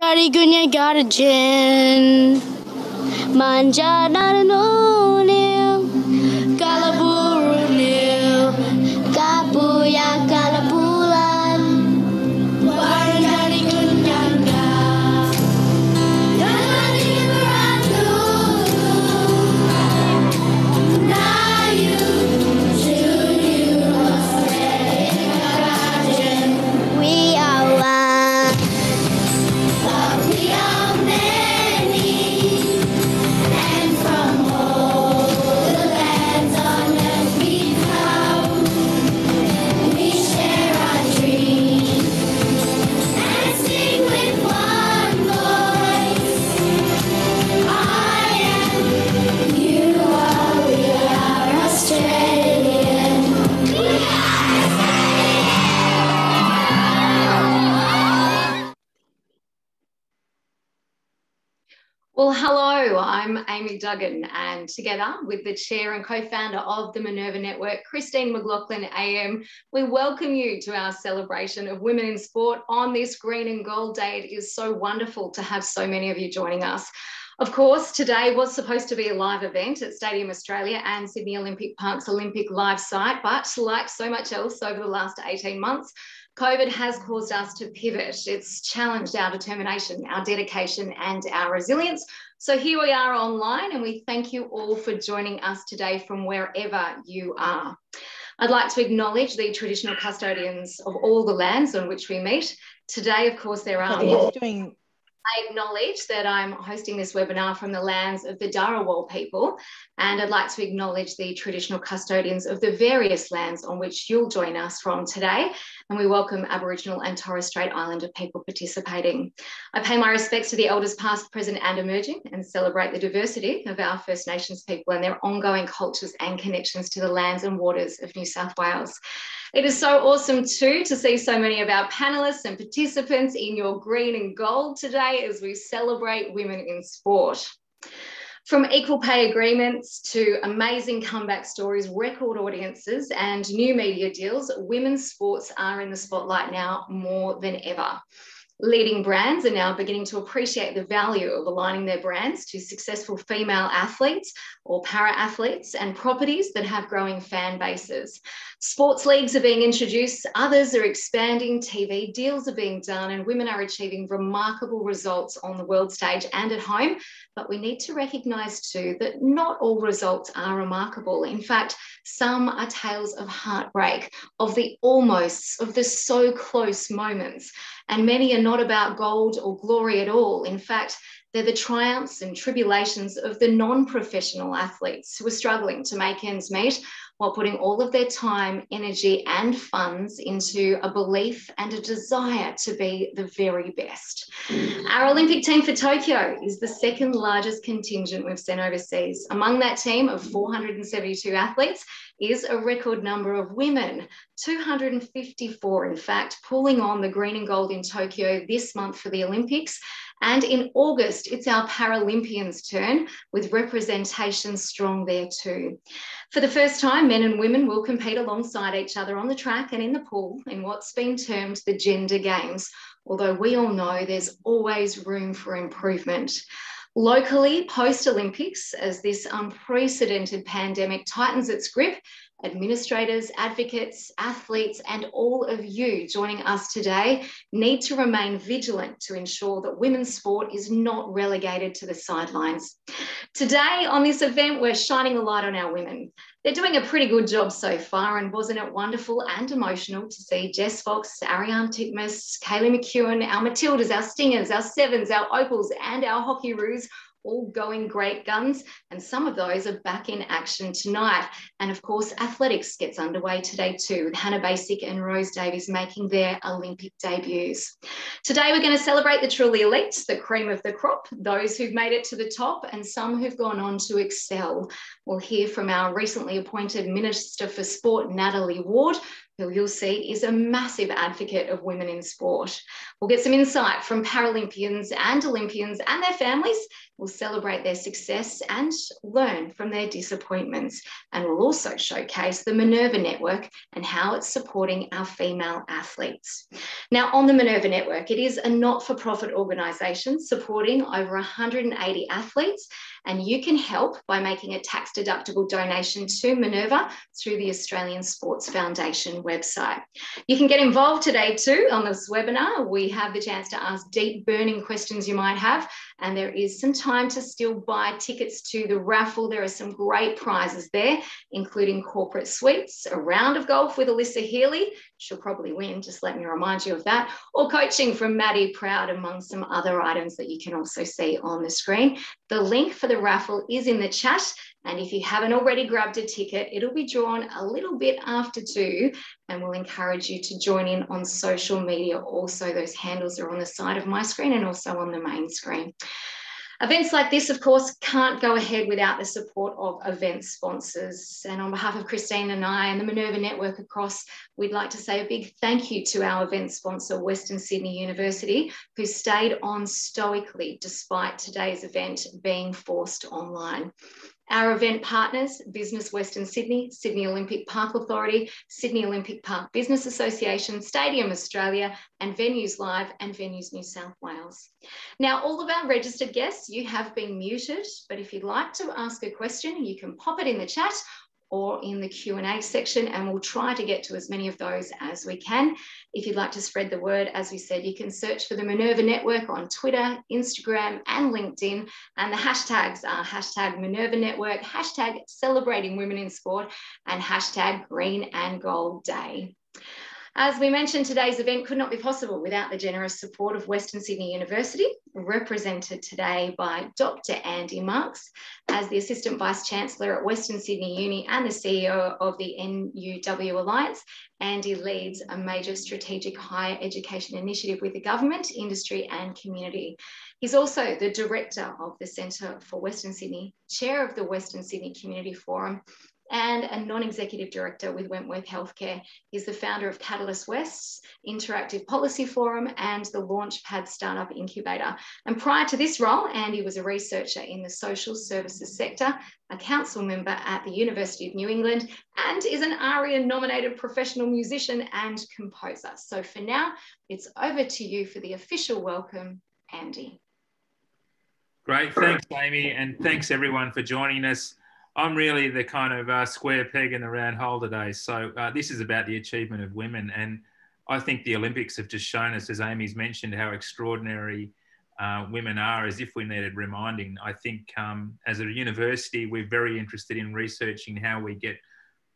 Kari gunya guardian Manjana no Duggan, and together with the chair and co founder of the Minerva Network, Christine McLoughlin AM, we welcome you to our celebration of women in sport on this green and gold day. It is so wonderful to have so many of you joining us. Of course, today was supposed to be a live event at Stadium Australia and Sydney Olympic Park's Olympic live site, but like so much else over the last 18 months, COVID has caused us to pivot. It's challenged our determination, our dedication, and our resilience. So here we are online, and we thank you all for joining us today from wherever you are. I'd like to acknowledge the traditional custodians of all the lands on which we meet. Today, of course, there are doing I acknowledge that I'm hosting this webinar from the lands of the Darawal people, and I'd like to acknowledge the traditional custodians of the various lands on which you'll join us from today. And we welcome Aboriginal and Torres Strait Islander people participating. I pay my respects to the elders past, present, and emerging, and celebrate the diversity of our First Nations people and their ongoing cultures and connections to the lands and waters of New South Wales. It is so awesome too to see so many of our panelists and participants in your green and gold today as we celebrate women in sport. From equal pay agreements to amazing comeback stories, record audiences, and new media deals, women's sports are in the spotlight now more than ever. Leading brands are now beginning to appreciate the value of aligning their brands to successful female athletes or para athletes and properties that have growing fan bases. Sports leagues are being introduced, others are expanding, TV deals are being done, and women are achieving remarkable results on the world stage and at home. But we need to recognise too that not all results are remarkable. In fact, some are tales of heartbreak, of the almosts, of the so close moments. And many are not about gold or glory at all. In fact, they're the triumphs and tribulations of the non professional athletes who are struggling to make ends meet while putting all of their time, energy, and funds into a belief and a desire to be the very best. Our Olympic team for Tokyo is the second largest contingent we've sent overseas. Among that team of 472 athletes is a record number of women, 254 in fact, pulling on the green and gold in Tokyo this month for the Olympics. And in August, it's our Paralympians' turn with representation strong there too. For the first time, men and women will compete alongside each other on the track and in the pool in what's been termed the gender games, although we all know there's always room for improvement. Locally, post Olympics, as this unprecedented pandemic tightens its grip, administrators, advocates, athletes, and all of you joining us today need to remain vigilant to ensure that women's sport is not relegated to the sidelines. Today, on this event, we're shining a light on our women. They're doing a pretty good job so far, and wasn't it wonderful and emotional to see Jess Fox, Ariarne Titmus, Kaylee McKeown, our Matildas, our Stingers, our Sevens, our Opals, and our Hockey Roos all going great guns, and some of those are back in action tonight. And of course, athletics gets underway today too, with Hana Basic and Rose Davies making their Olympic debuts. Today, we're going to celebrate the truly elite, the cream of the crop, those who've made it to the top, and some who've gone on to excel. We'll hear from our recently appointed Minister for Sport, Natalie Ward, who you'll see is a massive advocate of women in sport. We'll get some insight from Paralympians and Olympians and their families. We'll celebrate their success and learn from their disappointments. And we'll also showcase the Minerva Network and how it's supporting our female athletes. Now, on the Minerva Network, it is a not for profit organisation supporting over 180 athletes and you can help by making a tax deductible donation to Minerva through the Australian Sports Foundation website. You can get involved today too on this webinar. We have the chance to ask deep burning questions you might have, and there is some time to still buy tickets to the raffle. There are some great prizes there, including corporate suites, a round of golf with Alyssa Healy. She'll probably win, just let me remind you of that, or coaching from Maddie Proud, among some other items that you can also see on the screen. The link for the raffle is in the chat. And if you haven't already grabbed a ticket, it'll be drawn a little bit after two. And we'll encourage you to join in on social media. Also, those handles are on the side of my screen and also on the main screen. Events like this, of course, can't go ahead without the support of event sponsors. And on behalf of Christine and I and the Minerva Network across, we'd like to say a big thank you to our event sponsor, Western Sydney University, who stayed on stoically despite today's event being forced online. Our event partners, Business Western Sydney, Sydney Olympic Park Authority, Sydney Olympic Park Business Association, Stadium Australia, and Venues Live and Venues New South Wales. Now, all of our registered guests, you have been muted, but if you'd like to ask a question, you can pop it in the chat or in the Q&A section and we'll try to get to as many of those as we can. If you'd like to spread the word, as we said, you can search for the Minerva Network on Twitter, Instagram and LinkedIn and the hashtags are hashtag Minerva Network, hashtag celebrating women in sport and hashtag green and gold day. As we mentioned, today's event could not be possible without the generous support of Western Sydney University, represented today by Dr. Andy Marks as the Assistant Vice Chancellor at Western Sydney Uni and the CEO of the NUW Alliance. Andy leads a major strategic higher education initiative with the government, industry and community. He's also the Director of the Centre for Western Sydney, Chair of the Western Sydney Community Forum and a non-executive director with Wentworth Healthcare. He's the founder of Catalyst West's Interactive Policy Forum and the Launchpad Startup Incubator. And prior to this role, Andy was a researcher in the social services sector, a council member at the University of New England, and is an ARIA nominated professional musician and composer. So for now, it's over to you for the official welcome, Andy. Great, thanks, Amy, and thanks everyone for joining us. I'm really the kind of uh, square peg in the round hole today. So uh, this is about the achievement of women, and I think the Olympics have just shown us, as Amy's mentioned, how extraordinary uh, women are. As if we needed reminding. I think um, as a university, we're very interested in researching how we get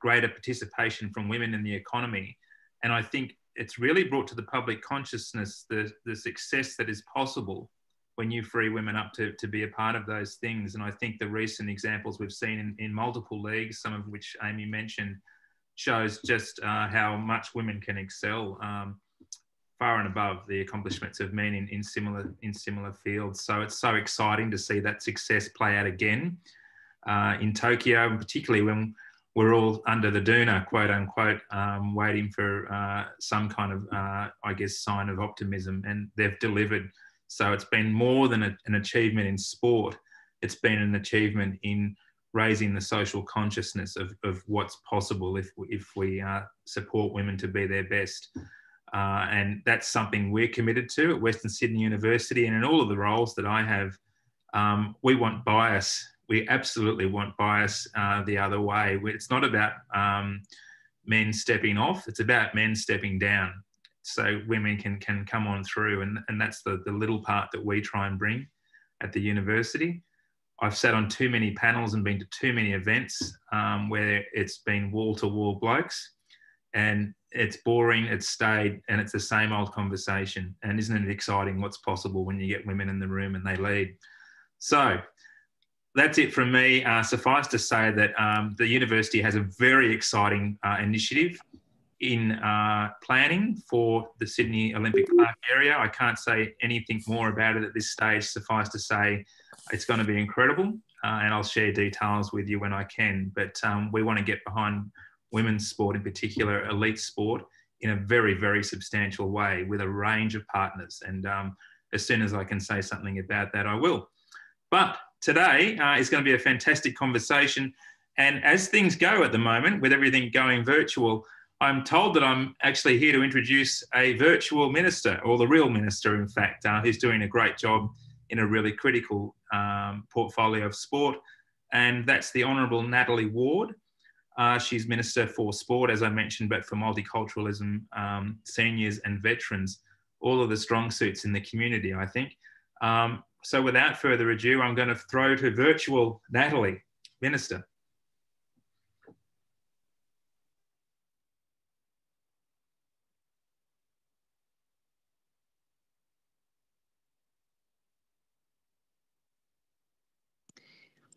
greater participation from women in the economy, and I think it's really brought to the public consciousness the, the success that is possible when you free women up to, to be a part of those things. And I think the recent examples we've seen in, in multiple leagues, some of which Amy mentioned, shows just uh, how much women can excel um, far and above the accomplishments of men in, in similar in similar fields. So it's so exciting to see that success play out again uh, in Tokyo, and particularly when we're all under the doona, quote unquote, um, waiting for uh, some kind of, uh, I guess, sign of optimism, and they've delivered so it's been more than a, an achievement in sport, it's been an achievement in raising the social consciousness of, of what's possible if, if we uh, support women to be their best. Uh, and that's something we're committed to at Western Sydney University. And in all of the roles that I have, um, we want bias. We absolutely want bias uh, the other way. It's not about um, men stepping off, it's about men stepping down so women can can come on through and, and that's the, the little part that we try and bring at the university. I've sat on too many panels and been to too many events um, where it's been wall to wall blokes and it's boring it's stayed and it's the same old conversation. And isn't it exciting what's possible when you get women in the room and they lead? So that's it from me. Uh, suffice to say that um, the university has a very exciting uh, initiative in uh, planning for the Sydney Olympic Park area. I can't say anything more about it at this stage. Suffice to say, it's going to be incredible, uh, and I'll share details with you when I can. But um, we want to get behind women's sport in particular, elite sport, in a very, very substantial way with a range of partners. And um, as soon as I can say something about that, I will. But today uh, is going to be a fantastic conversation. And as things go at the moment, with everything going virtual, I'm told that I'm actually here to introduce a virtual minister, or the real minister, in fact, uh, who's doing a great job in a really critical um, portfolio of sport. And that's the Honourable Natalie Ward. Uh, she's Minister for Sport, as I mentioned, but for multiculturalism, um, seniors, and veterans, all of the strong suits in the community, I think. Um, so without further ado, I'm going to throw to virtual Natalie, Minister.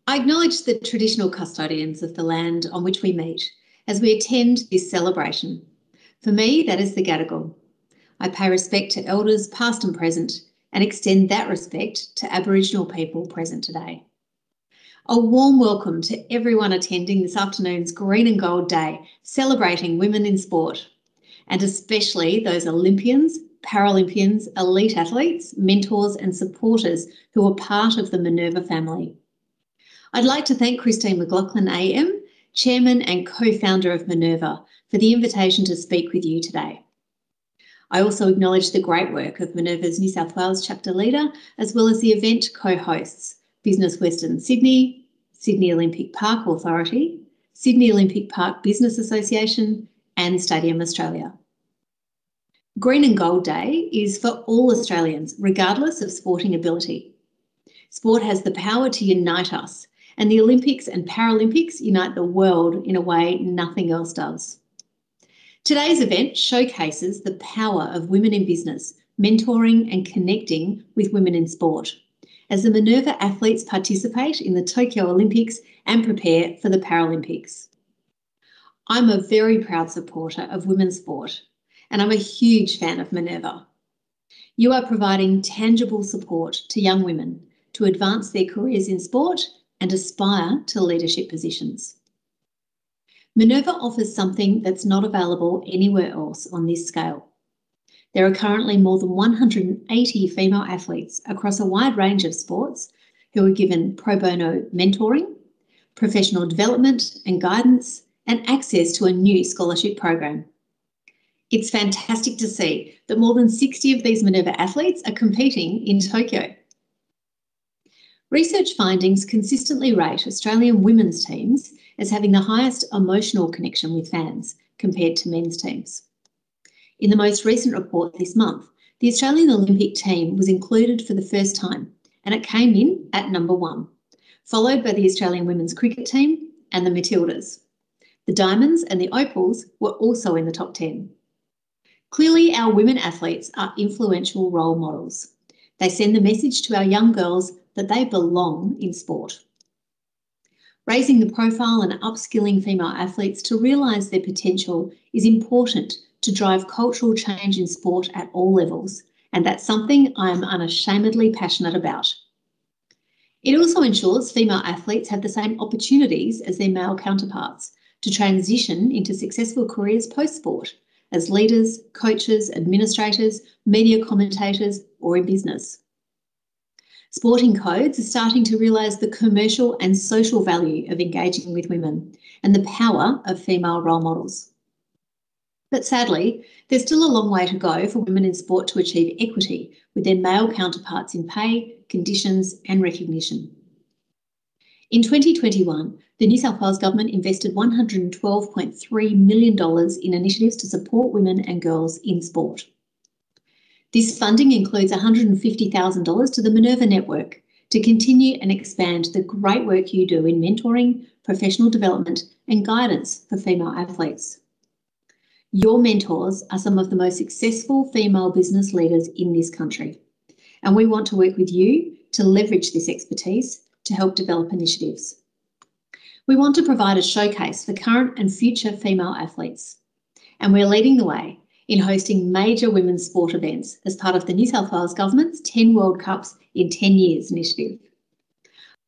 I acknowledge the traditional custodians of the land on which we meet as we attend this celebration. For me, that is the Gadigal. I pay respect to elders past and present and extend that respect to Aboriginal people present today. A warm welcome to everyone attending this afternoon's Green and Gold Day, celebrating women in sport, and especially those Olympians, Paralympians, elite athletes, mentors, and supporters who are part of the Minerva family. I'd like to thank Christine McLoughlin AM, Chairman and co founder of Minerva, for the invitation to speak with you today. I also acknowledge the great work of Minerva's New South Wales chapter leader, as well as the event co hosts Business Western Sydney, Sydney Olympic Park Authority, Sydney Olympic Park Business Association, and Stadium Australia. Green and Gold Day is for all Australians, regardless of sporting ability. Sport has the power to unite us and the Olympics and Paralympics unite the world in a way nothing else does. Today's event showcases the power of women in business, mentoring and connecting with women in sport, as the Minerva athletes participate in the Tokyo Olympics and prepare for the Paralympics. I'm a very proud supporter of women's sport, and I'm a huge fan of Minerva. You are providing tangible support to young women to advance their careers in sport and aspire to leadership positions. Minerva offers something that's not available anywhere else on this scale. There are currently more than 180 female athletes across a wide range of sports who are given pro bono mentoring, professional development and guidance, and access to a new scholarship program. It's fantastic to see that more than 60 of these Minerva athletes are competing in Tokyo. Research findings consistently rate Australian women's teams as having the highest emotional connection with fans compared to men's teams. In the most recent report this month, the Australian Olympic team was included for the first time and it came in at number one, followed by the Australian women's cricket team and the Matildas. The Diamonds and the Opals were also in the top 10. Clearly, our women athletes are influential role models. They send the message to our young girls that they belong in sport. Raising the profile and upskilling female athletes to realise their potential is important to drive cultural change in sport at all levels, and that's something I am unashamedly passionate about. It also ensures female athletes have the same opportunities as their male counterparts to transition into successful careers post sport as leaders, coaches, administrators, media commentators, or in business. Sporting codes are starting to realise the commercial and social value of engaging with women and the power of female role models. But sadly, there's still a long way to go for women in sport to achieve equity with their male counterparts in pay, conditions, and recognition. In 2021, the New South Wales Government invested $112.3 million in initiatives to support women and girls in sport. This funding includes $150,000 to the Minerva Network to continue and expand the great work you do in mentoring, professional development, and guidance for female athletes. Your mentors are some of the most successful female business leaders in this country, and we want to work with you to leverage this expertise to help develop initiatives. We want to provide a showcase for current and future female athletes, and we're leading the way in hosting major women's sport events as part of the New South Wales Government's 10 World Cups in 10 Years initiative.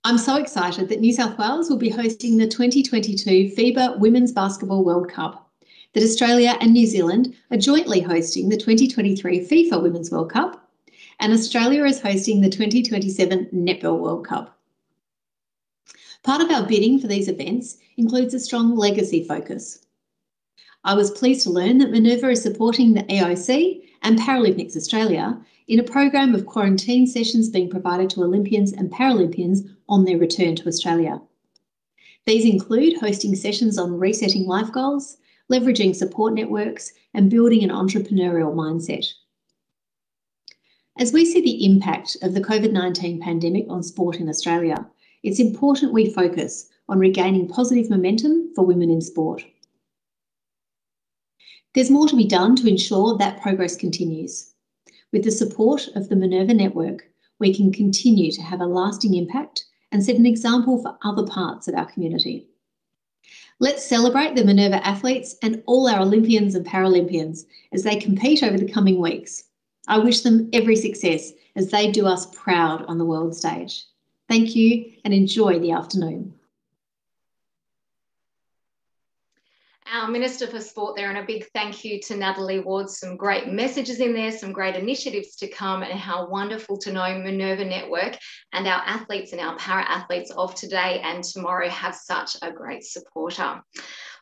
I'm so excited that New South Wales will be hosting the 2022 FIBA Women's Basketball World Cup, that Australia and New Zealand are jointly hosting the 2023 FIFA Women's World Cup, and Australia is hosting the 2027 Netball World Cup. Part of our bidding for these events includes a strong legacy focus. I was pleased to learn that Minerva is supporting the AOC and Paralympics Australia in a program of quarantine sessions being provided to Olympians and Paralympians on their return to Australia. These include hosting sessions on resetting life goals, leveraging support networks, and building an entrepreneurial mindset. As we see the impact of the COVID 19 pandemic on sport in Australia, it's important we focus on regaining positive momentum for women in sport. There's more to be done to ensure that progress continues. With the support of the Minerva Network, we can continue to have a lasting impact and set an example for other parts of our community. Let's celebrate the Minerva athletes and all our Olympians and Paralympians as they compete over the coming weeks. I wish them every success as they do us proud on the world stage. Thank you and enjoy the afternoon. Our Minister for Sport there, and a big thank you to Natalie Ward. Some great messages in there, some great initiatives to come, and how wonderful to know Minerva Network and our athletes and our para athletes of today and tomorrow have such a great supporter.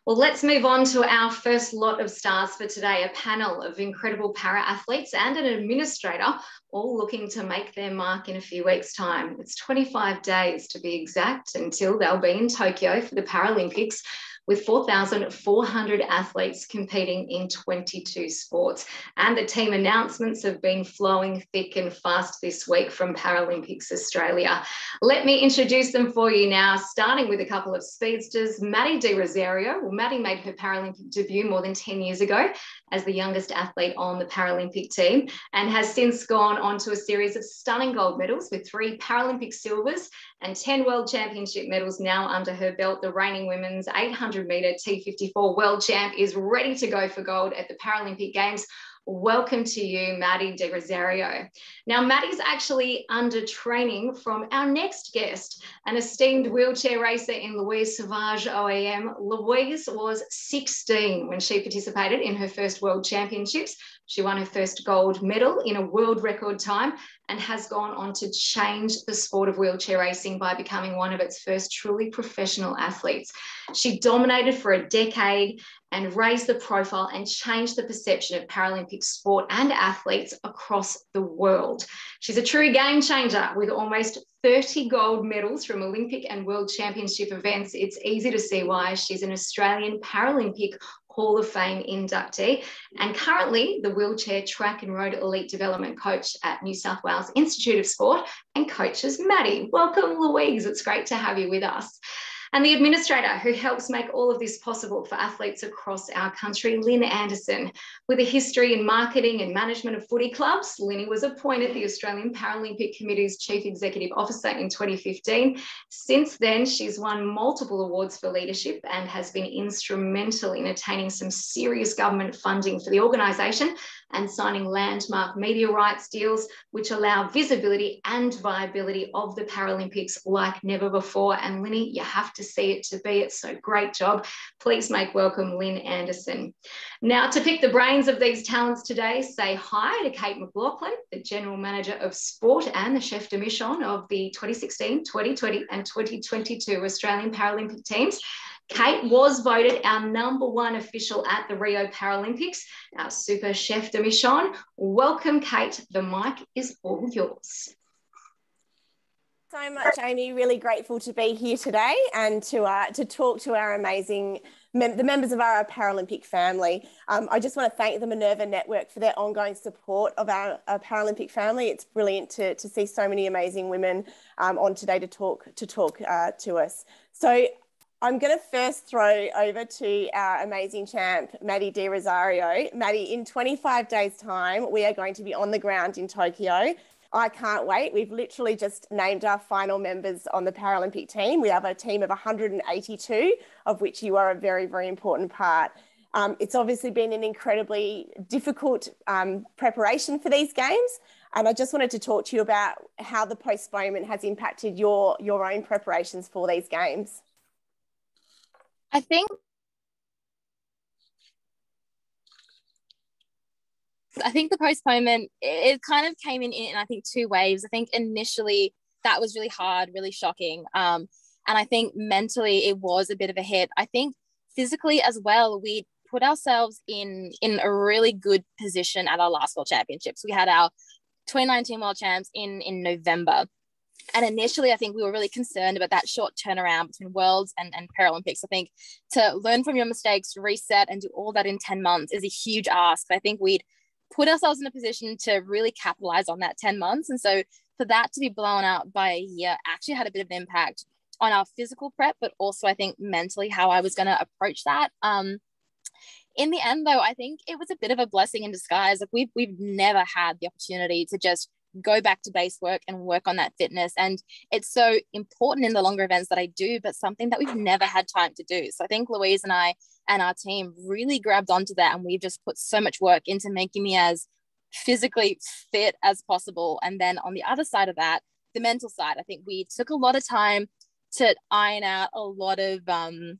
Well, let's move on to our first lot of stars for today a panel of incredible para athletes and an administrator, all looking to make their mark in a few weeks' time. It's 25 days to be exact until they'll be in Tokyo for the Paralympics with 4,400 athletes competing in 22 sports. And the team announcements have been flowing thick and fast this week from Paralympics Australia. Let me introduce them for you now, starting with a couple of speedsters. Maddie De Rozario. Well, Maddie made her Paralympic debut more than 10 years ago as the youngest athlete on the Paralympic team and has since gone on to a series of stunning gold medals with three Paralympic silvers and 10 World Championship medals now under her belt. The reigning women's 800 metre T54 world champ is ready to go for gold at the Paralympic Games Welcome to you, Maddie De Rozario. Now, Maddie's actually under training from our next guest, an esteemed wheelchair racer in Louise Sauvage OAM. Louise was 16 when she participated in her first World Championships. She won her first gold medal in a world record time and has gone on to change the sport of wheelchair racing by becoming one of its first truly professional athletes. She dominated for a decade and raised the profile and changed the perception of Paralympic sport and athletes across the world. She's a true game changer with almost 30 gold medals from Olympic and World Championship events. It's easy to see why she's an Australian Paralympic Hall of Fame inductee, and currently the wheelchair track and road elite development coach at New South Wales Institute of Sport and coaches Maddie. Welcome, Louise. It's great to have you with us and the administrator who helps make all of this possible for athletes across our country, Lynne Anderson. With a history in marketing and management of footy clubs, Lynne was appointed the Australian Paralympic Committee's Chief Executive Officer in 2015. Since then, she's won multiple awards for leadership and has been instrumental in attaining some serious government funding for the organisation and signing landmark media rights deals, which allow visibility and viability of the Paralympics like never before. And Linny, you have to see it to be it. So great job. Please make welcome Lynne Anderson. Now, to pick the brains of these talents today, say hi to Kate McLoughlin, the General Manager of Sport and the Chef de Mission of the 2016, 2020, and 2022 Australian Paralympic teams. Kate was voted our number one official at the Rio Paralympics, our super chef de mission. Welcome, Kate. The mic is all yours. So much, Amy. Really grateful to be here today and to uh, to talk to our amazing mem the members of our Paralympic family. Um, I just want to thank the Minerva Network for their ongoing support of our, our Paralympic family. It's brilliant to, to see so many amazing women um, on today to talk to talk uh, to us. So I'm going to first throw over to our amazing champ, Maddie De Rozario. Maddie, in 25 days' time, we are going to be on the ground in Tokyo. I can't wait. We've literally just named our final members on the Paralympic team. We have a team of 182, of which you are a very, very important part. Um, it's obviously been an incredibly difficult um, preparation for these games. And I just wanted to talk to you about how the postponement has impacted your, your own preparations for these games. I think I think the postponement it kind of came in in I think two waves. I think initially that was really hard, really shocking. Um, and I think mentally it was a bit of a hit. I think physically as well, we put ourselves in in a really good position at our last World Championships. We had our 2019 World Champs in in November. And initially, I think we were really concerned about that short turnaround between Worlds and, and Paralympics. I think to learn from your mistakes, reset, and do all that in 10 months is a huge ask. I think we'd put ourselves in a position to really capitalize on that 10 months. And so for that to be blown out by a year actually had a bit of an impact on our physical prep, but also I think mentally how I was going to approach that. Um, in the end, though, I think it was a bit of a blessing in disguise. Like we've we've never had the opportunity to just go back to base work and work on that fitness. And it's so important in the longer events that I do, but something that we've never had time to do. So I think Louise and I and our team really grabbed onto that. And we've just put so much work into making me as physically fit as possible. And then on the other side of that, the mental side, I think we took a lot of time to iron out a lot of um,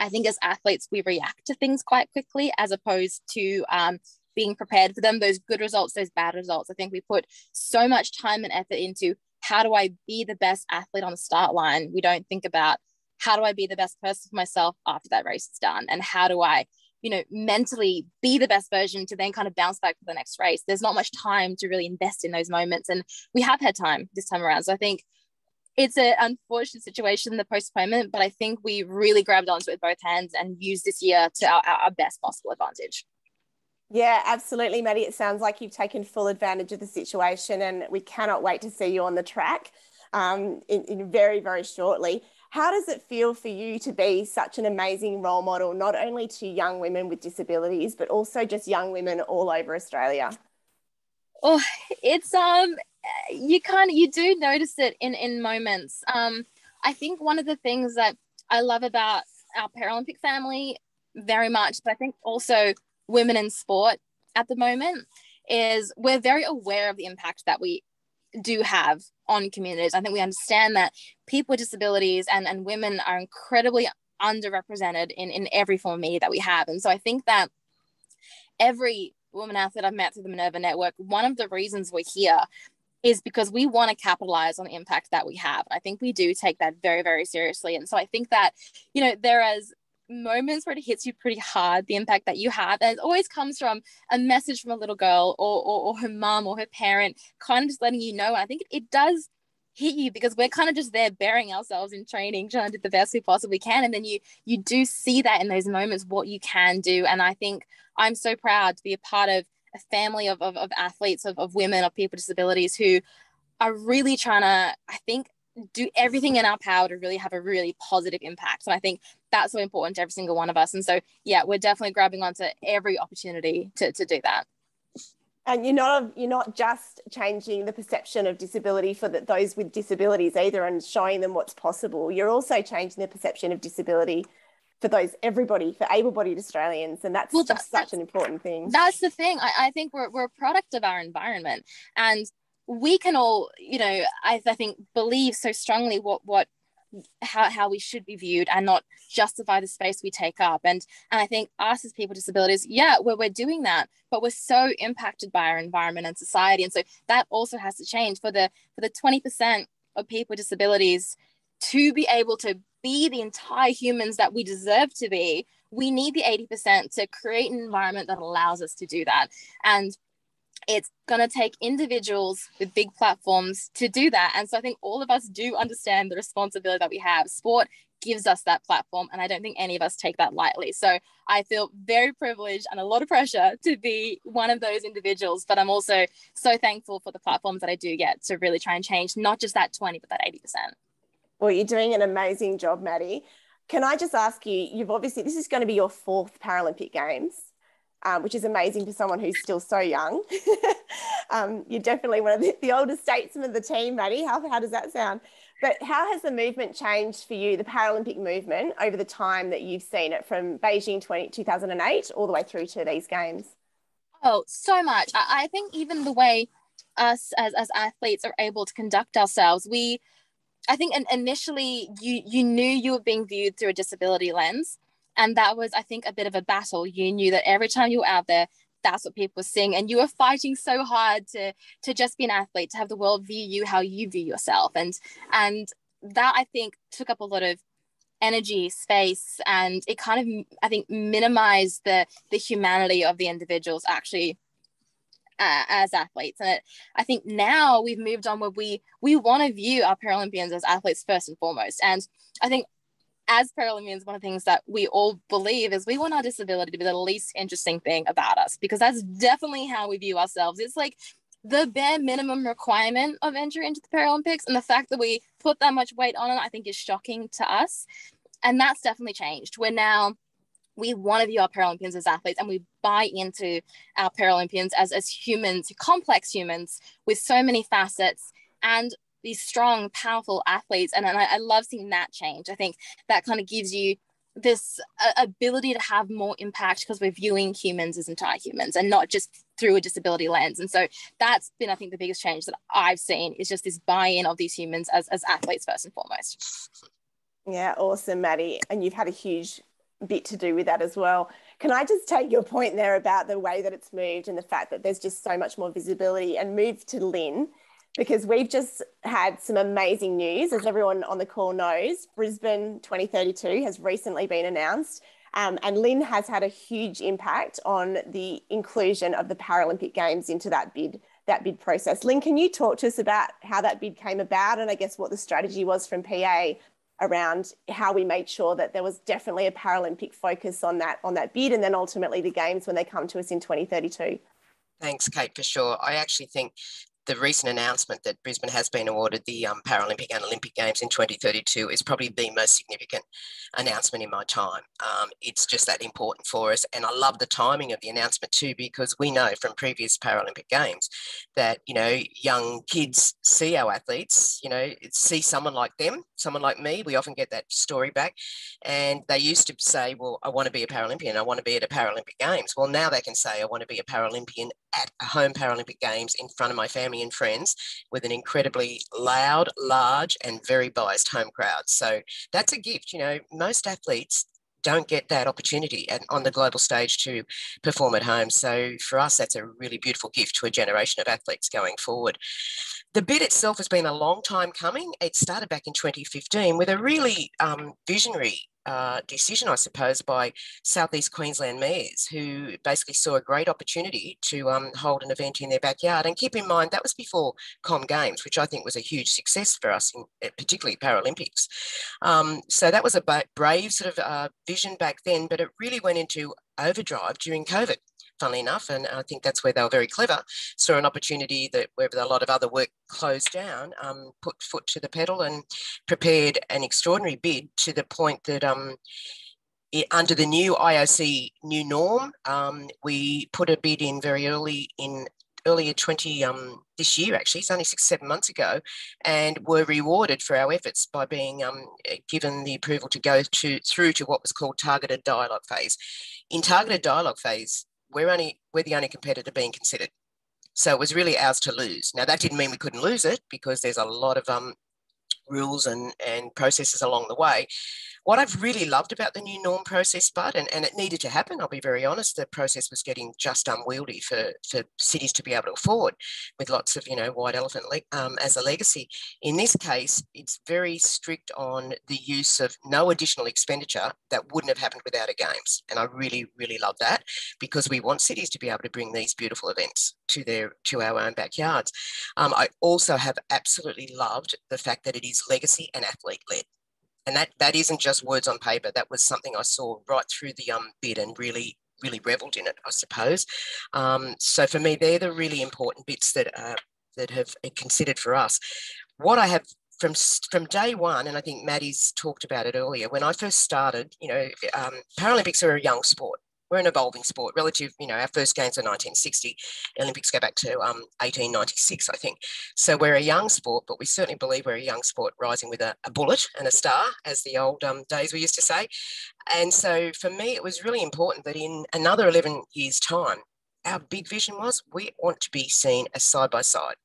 I think as athletes, we react to things quite quickly as opposed to um, being prepared for them, those good results, those bad results. I think we put so much time and effort into how do I be the best athlete on the start line? We don't think about how do I be the best person for myself after that race is done? And how do I, you know, mentally be the best version to then kind of bounce back for the next race? There's not much time to really invest in those moments. And we have had time this time around. So I think it's an unfortunate situation, the postponement, but I think we really grabbed onto it with both hands and used this year to our, our best possible advantage. Yeah, absolutely, Maddie. It sounds like you've taken full advantage of the situation, and we cannot wait to see you on the track um, in, in very, very shortly. How does it feel for you to be such an amazing role model, not only to young women with disabilities, but also just young women all over Australia? Oh, it's um you kind of you do notice it in in moments. Um, I think one of the things that I love about our Paralympic family very much, but I think also women in sport at the moment is we're very aware of the impact that we do have on communities. I think we understand that people with disabilities and, and women are incredibly underrepresented in, in every form of media that we have. And so I think that every woman athlete I've met through the Minerva Network, one of the reasons we're here is because we want to capitalize on the impact that we have. I think we do take that very, very seriously. And so I think that, you know, there is moments where it hits you pretty hard, the impact that you have. And it always comes from a message from a little girl or, or, or her mom or her parent, kind of just letting you know. And I think it, it does hit you because we're kind of just there bearing ourselves in training trying to do the best we possibly can and then you you do see that in those moments what you can do and i think i'm so proud to be a part of a family of, of, of athletes, of, of women, of people with disabilities who are really trying to, I think, do everything in our power to really have a really positive impact. And I think that's so important to every single one of us. And so, yeah, we're definitely grabbing onto every opportunity to, to do that. And you're not you're not just changing the perception of disability for the, those with disabilities either, and showing them what's possible. You're also changing the perception of disability for those everybody for able-bodied Australians, and that's well, just such an important thing. That's the thing. I, I think we're we're a product of our environment, and we can all, you know, I, I think believe so strongly what what how, how we should be viewed and not justify the space we take up. And and I think us as people with disabilities, yeah, we're, we're doing that, but we're so impacted by our environment and society. And so that also has to change for the for the 20% of people with disabilities to be able to be the entire humans that we deserve to be, we need the 80% to create an environment that allows us to do that. And it's going to take individuals with big platforms to do that. And so I think all of us do understand the responsibility that we have. Sport gives us that platform, and I don't think any of us take that lightly. So I feel very privileged and a lot of pressure to be one of those individuals. But I'm also so thankful for the platforms that I do get to really try and change not just that 20, but that 80%. Well, you're doing an amazing job, Maddie. Can I just ask you, you've obviously, this is going to be your fourth Paralympic Games, um, which is amazing for someone who's still so young. um, you're definitely one of the, the oldest statesmen of the team, Maddie. How, how does that sound? But how has the movement changed for you, the Paralympic movement, over the time that you've seen it from Beijing 20, 2008 all the way through to these games? Oh, so much. I, I think even the way us as, as athletes are able to conduct ourselves we i think initially you you knew you were being viewed through a disability lens and that was i think a bit of a battle. You knew that every time you were out there that's what people were seeing and you were fighting so hard to to just be an athlete to have the world view you how you view yourself. And and that i think took up a lot of energy space and it kind of i think minimized the the humanity of the individuals actually uh, as athletes. And it, i think now we've moved on where we we want to view our paralympians as athletes first and foremost. And i think as Paralympians, one of the things that we all believe is we want our disability to be the least interesting thing about us because that's definitely how we view ourselves. It's like the bare minimum requirement of entry into the Paralympics. And the fact that we put that much weight on it, I think is shocking to us. And that's definitely changed. We're now, we want to view our Paralympians as athletes and we buy into our Paralympians as, as humans, complex humans with so many facets. And these strong, powerful athletes. And, and I, I love seeing that change. I think that kind of gives you this uh, ability to have more impact because we're viewing humans as entire humans and not just through a disability lens. And so that's been, I think, the biggest change that I've seen is just this buy-in of these humans as, as athletes first and foremost. Yeah, awesome, Maddie. And you've had a huge bit to do with that as well. Can I just take your point there about the way that it's moved and the fact that there's just so much more visibility and move to Lynne? Because we've just had some amazing news. As everyone on the call knows, Brisbane 2032 has recently been announced. Um, and Lynne has had a huge impact on the inclusion of the Paralympic Games into that bid that bid process. Lynne, can you talk to us about how that bid came about and I guess what the strategy was from PA around how we made sure that there was definitely a Paralympic focus on that on that bid and then ultimately the games when they come to us in 2032? Thanks, Kate, for sure. I actually think the recent announcement that Brisbane has been awarded the um, Paralympic and Olympic Games in 2032 is probably the most significant announcement in my time. Um, it's just that important for us. And I love the timing of the announcement too, because we know from previous Paralympic Games that, you know, young kids see our athletes, you know, see someone like them, someone like me. We often get that story back. And they used to say, well, I want to be a Paralympian. I want to be at a Paralympic Games. Well, now they can say, I want to be a Paralympian at a home Paralympic Games in front of my family and friends with an incredibly loud, large, and very biased home crowd. So that's a gift. You know, most athletes don't get that opportunity at, on the global stage to perform at home. So for us, that's a really beautiful gift to a generation of athletes going forward. The bid itself has been a long time coming. It started back in 2015 with a really um, visionary uh, decision, I suppose, by Southeast Queensland mayors who basically saw a great opportunity to um, hold an event in their backyard. And keep in mind, that was before Com Games, which I think was a huge success for us, in, eh, particularly Paralympics. Um, so that was a brave sort of uh, vision back then, but it really went into overdrive during COVID funnily enough. And I think that's where they were very clever. Saw an opportunity that where a lot of other work closed down, um, put foot to the pedal and prepared an extraordinary bid to the point that um, it, under the new IOC new norm, um, we put a bid in very early in earlier 20 um, this year actually it's only six seven months ago and were rewarded for our efforts by being um, given the approval to go to through to what was called targeted dialogue phase in targeted dialogue phase we're only we're the only competitor being considered. So it was really ours to lose. Now that didn't mean we couldn't lose it because there's a lot of um, rules and, and processes along the way. What I've really loved about the new norm process, Bud, and, and it needed to happen, I'll be very honest, the process was getting just unwieldy for, for cities to be able to afford with lots of, you know, white elephant um, as a legacy. In this case, it's very strict on the use of no additional expenditure that wouldn't have happened without a games. And I really, really love that because we want cities to be able to bring these beautiful events to their to our own backyards. Um, I also have absolutely loved the fact that it is legacy and athlete led and that that isn't just words on paper. That was something I saw right through the um, bid and really really reveled in it, I suppose. Um, so for me, they're the really important bits that uh, that have considered for us. What I have from from day one, and I think Maddie's talked about it earlier. When I first started, you know, um, Paralympics are a young sport, we're an evolving sport relative you know our first games are 1960 olympics go back to um, 1896 i think. So we're a young sport but we certainly believe we're a young sport rising with a, a bullet and a star as the old um, days we used to say. And so for me it was really important that in another 11 years time our big vision was we want to be seen as side by side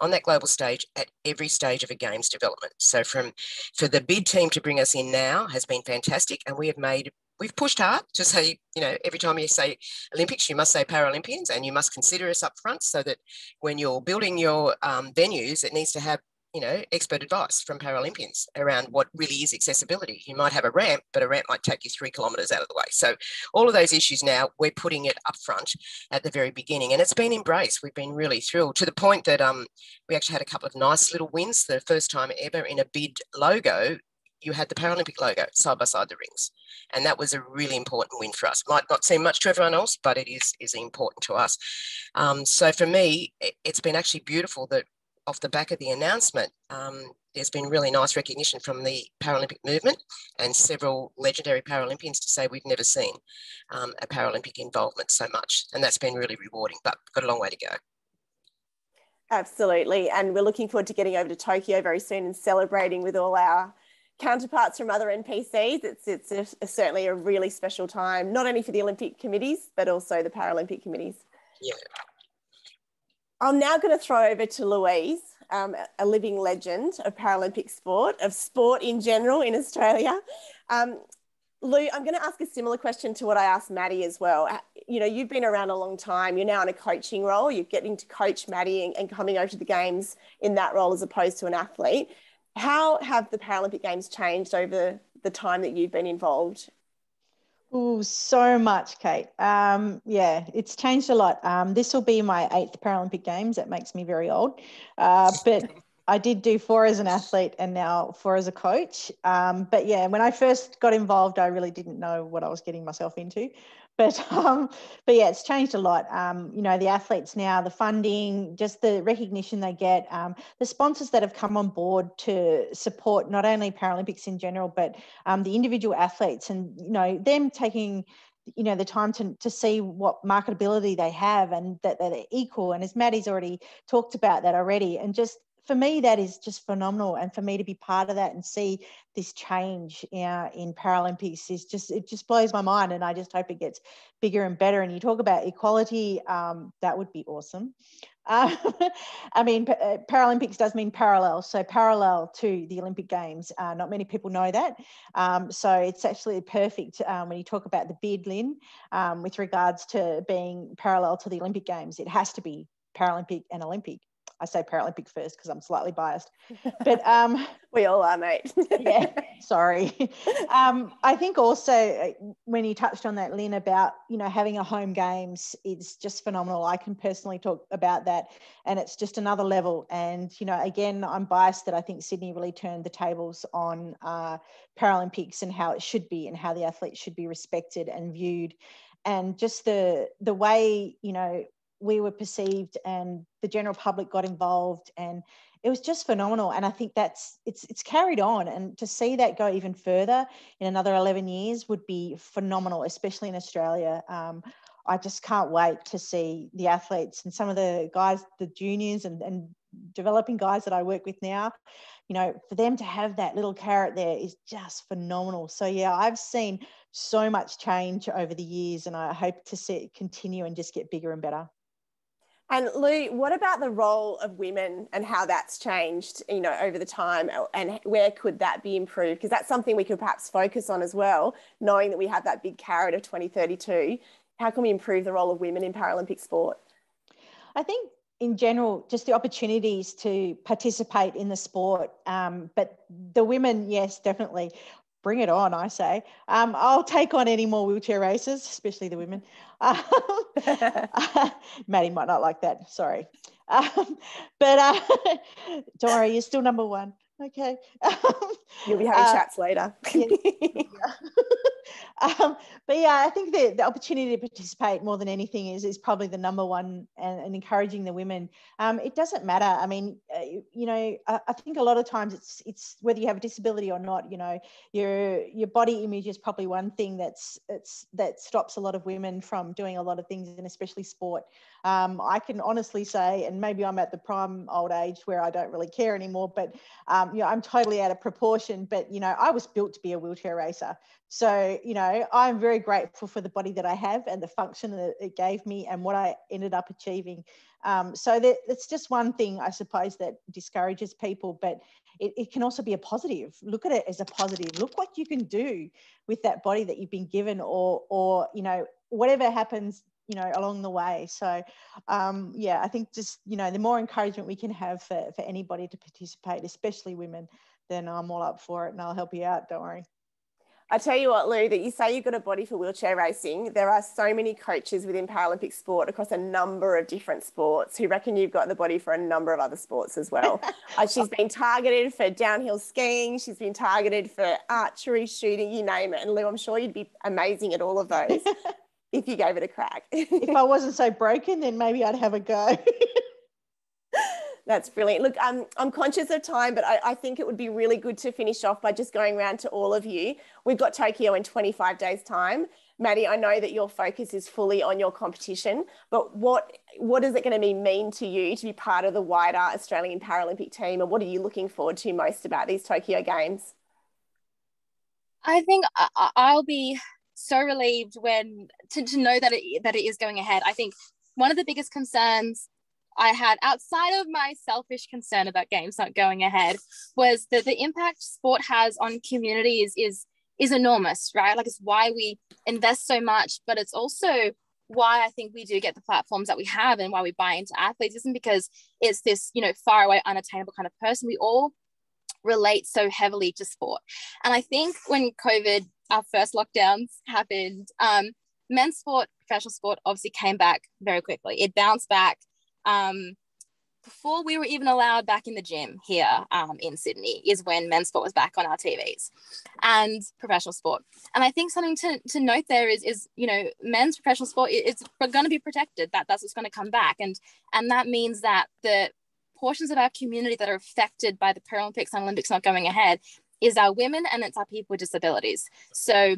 on that global stage at every stage of a game's development. So from for the bid team to bring us in now has been fantastic, and we have made we've pushed hard to say, you know, every time you say Olympics, you must say Paralympians, and you must consider us up front so that when you're building your um, venues, it needs to have you know, expert advice from Paralympians around what really is accessibility. You might have a ramp, but a ramp might take you three kilometres out of the way. So all of those issues now, we're putting it up front at the very beginning, and it's been embraced. We've been really thrilled to the point that um, we actually had a couple of nice little wins. The first time ever in a bid logo, you had the Paralympic logo side by side the rings, and that was a really important win for us. Might not seem much to everyone else, but it is is important to us. Um, so for me, it's been actually beautiful that off the back of the announcement, um, there's been really nice recognition from the Paralympic movement and several legendary Paralympians to say we've never seen um, a Paralympic involvement so much. And that's been really rewarding, but got a long way to go. Absolutely. And we're looking forward to getting over to Tokyo very soon and celebrating with all our counterparts from other NPCs. It's, it's a, a, certainly a really special time, not only for the Olympic committees, but also the Paralympic committees. Yeah. I'm now going to throw over to Louise, um, a living legend of Paralympic sport, of sport in general in Australia. Um, Lou, I'm going to ask a similar question to what I asked Maddie as well. You know, you've been around a long time. You're now in a coaching role. You're getting to coach Maddie and, and coming over to the games in that role as opposed to an athlete. How have the Paralympic Games changed over the time that you've been involved Oh, so much, Kate. Um, yeah, it's changed a lot. Um, this will be my eighth Paralympic Games. That makes me very old. Uh, but I did do four as an athlete and now four as a coach. Um, but yeah, when I first got involved, I really didn't know what I was getting myself into. But um, but yeah, it's changed a lot. Um, you know, the athletes now, the funding, just the recognition they get, um, the sponsors that have come on board to support not only Paralympics in general, but um, the individual athletes, and you know, them taking you know the time to, to see what marketability they have and that, that they're equal and as maddie's already talked about that already and just for me, that is just phenomenal. And for me to be part of that and see this change uh, in Paralympics is just, it just blows my mind. And I just hope it gets bigger and better. And you talk about equality, um, that would be awesome. Uh, I mean, uh, Paralympics does mean parallel, so parallel to the Olympic Games. Uh, not many people know that. Um, so it's actually perfect um, when you talk about the bid, Lynne, um, with regards to being parallel to the Olympic Games. It has to be Paralympic and Olympic. I say Paralympic first because I'm slightly biased, but um, we all are, mate. yeah, sorry. Um, I think also uh, when you touched on that, Lynne, about you know having a home games is just phenomenal. I can personally talk about that, and it's just another level. And you know, again, I'm biased that I think Sydney really turned the tables on uh, Paralympics and how it should be, and how the athletes should be respected and viewed and just the the way you know we were perceived and the general public got involved and it was just phenomenal. And i think that's it's it's carried on and to see that go even further in another 11 years would be phenomenal especially in australia. Um, i just can't wait to see the athletes and some of the guys the juniors and, and developing guys that i work with now you know for them to have that little carrot there is just phenomenal. So yeah i've seen so much change over the years and i hope to see it continue and just get bigger and better and Lou, what about the role of women and how that's changed, you know, over the time and where could that be improved? Because that's something we could perhaps focus on as well, knowing that we have that big carrot of 2032. How can we improve the role of women in Paralympic sport? I think in general, just the opportunities to participate in the sport. Um, but the women, yes, definitely bring it on, I say. Um, I'll take on any more wheelchair races, especially the women. Um, Maddie might not like that, sorry. Um, but uh, don't worry, you're still number one. Okay. You'll be having uh, chats later. yeah. um, but yeah, I think the, the opportunity to participate more than anything is, is probably the number one and, and encouraging the women. Um, it doesn't matter. I mean, uh, you know, I, I, think a lot of times it's it's whether you have a disability or not. You know, your your body image is probably one thing that's it's that stops a lot of women from doing a lot of things, and especially sport. Um, I can honestly say, and maybe I'm at the prime old age where I don't really care anymore, but um, you know, I'm totally out of proportion. But you know, I was built to be a wheelchair racer. So you know, I'm very grateful for the body that I have and the function that it gave me and what I ended up achieving. Um, so that, that's just one thing, I suppose, that discourages people, but it, it can also be a positive. Look at it as a positive. Look what you can do with that body that you've been given, or, or you know, whatever happens, you know, along the way. So, um, yeah, I think just you know, the more encouragement we can have for, for anybody to participate, especially women, then I'm all up for it, and I'll help you out. Don't worry. I tell you what, Lou, that you say you've got a body for wheelchair racing. There are so many coaches within Paralympic sport across a number of different sports who reckon you've got the body for a number of other sports as well. uh, she's been targeted for downhill skiing, she's been targeted for archery, shooting, you name it. And Lou, I'm sure you'd be amazing at all of those if you gave it a crack. if I wasn't so broken, then maybe I'd have a go. That's brilliant. Look, um, I'm conscious of time, but I, I, think it would be really good to finish off by just going around to all of you. We've got Tokyo in 25 days' time. Maddie, I know that your focus is fully on your competition, but what what is it going to be mean to you to be part of the wider Australian Paralympic team, and what are you looking forward to most about these Tokyo Games? I think I'll be so relieved when to, to know that it that it is going ahead. I think one of the biggest concerns I had outside of my selfish concern about games not going ahead was that the impact sport has on communities is is enormous, right? Like it's why we invest so much, but it's also why I think we do get the platforms that we have and why we buy into athletes isn't because it's this, you know, far away, unattainable kind of person. We all relate so heavily to sport. And I think when COVID, our first lockdowns happened, um, men's sport, professional sport obviously came back very quickly. It bounced back um, before we were even allowed back in the gym here um, in Sydney is when men's sport was back on our TVs and professional sport. And I think something to, to note there is, is, you know, men's professional sport is going to be protected. That that's what's going to come back. And, and that means that the portions of our community that are affected by the Paralympics and Olympics not going ahead is our women and it's our people with disabilities. So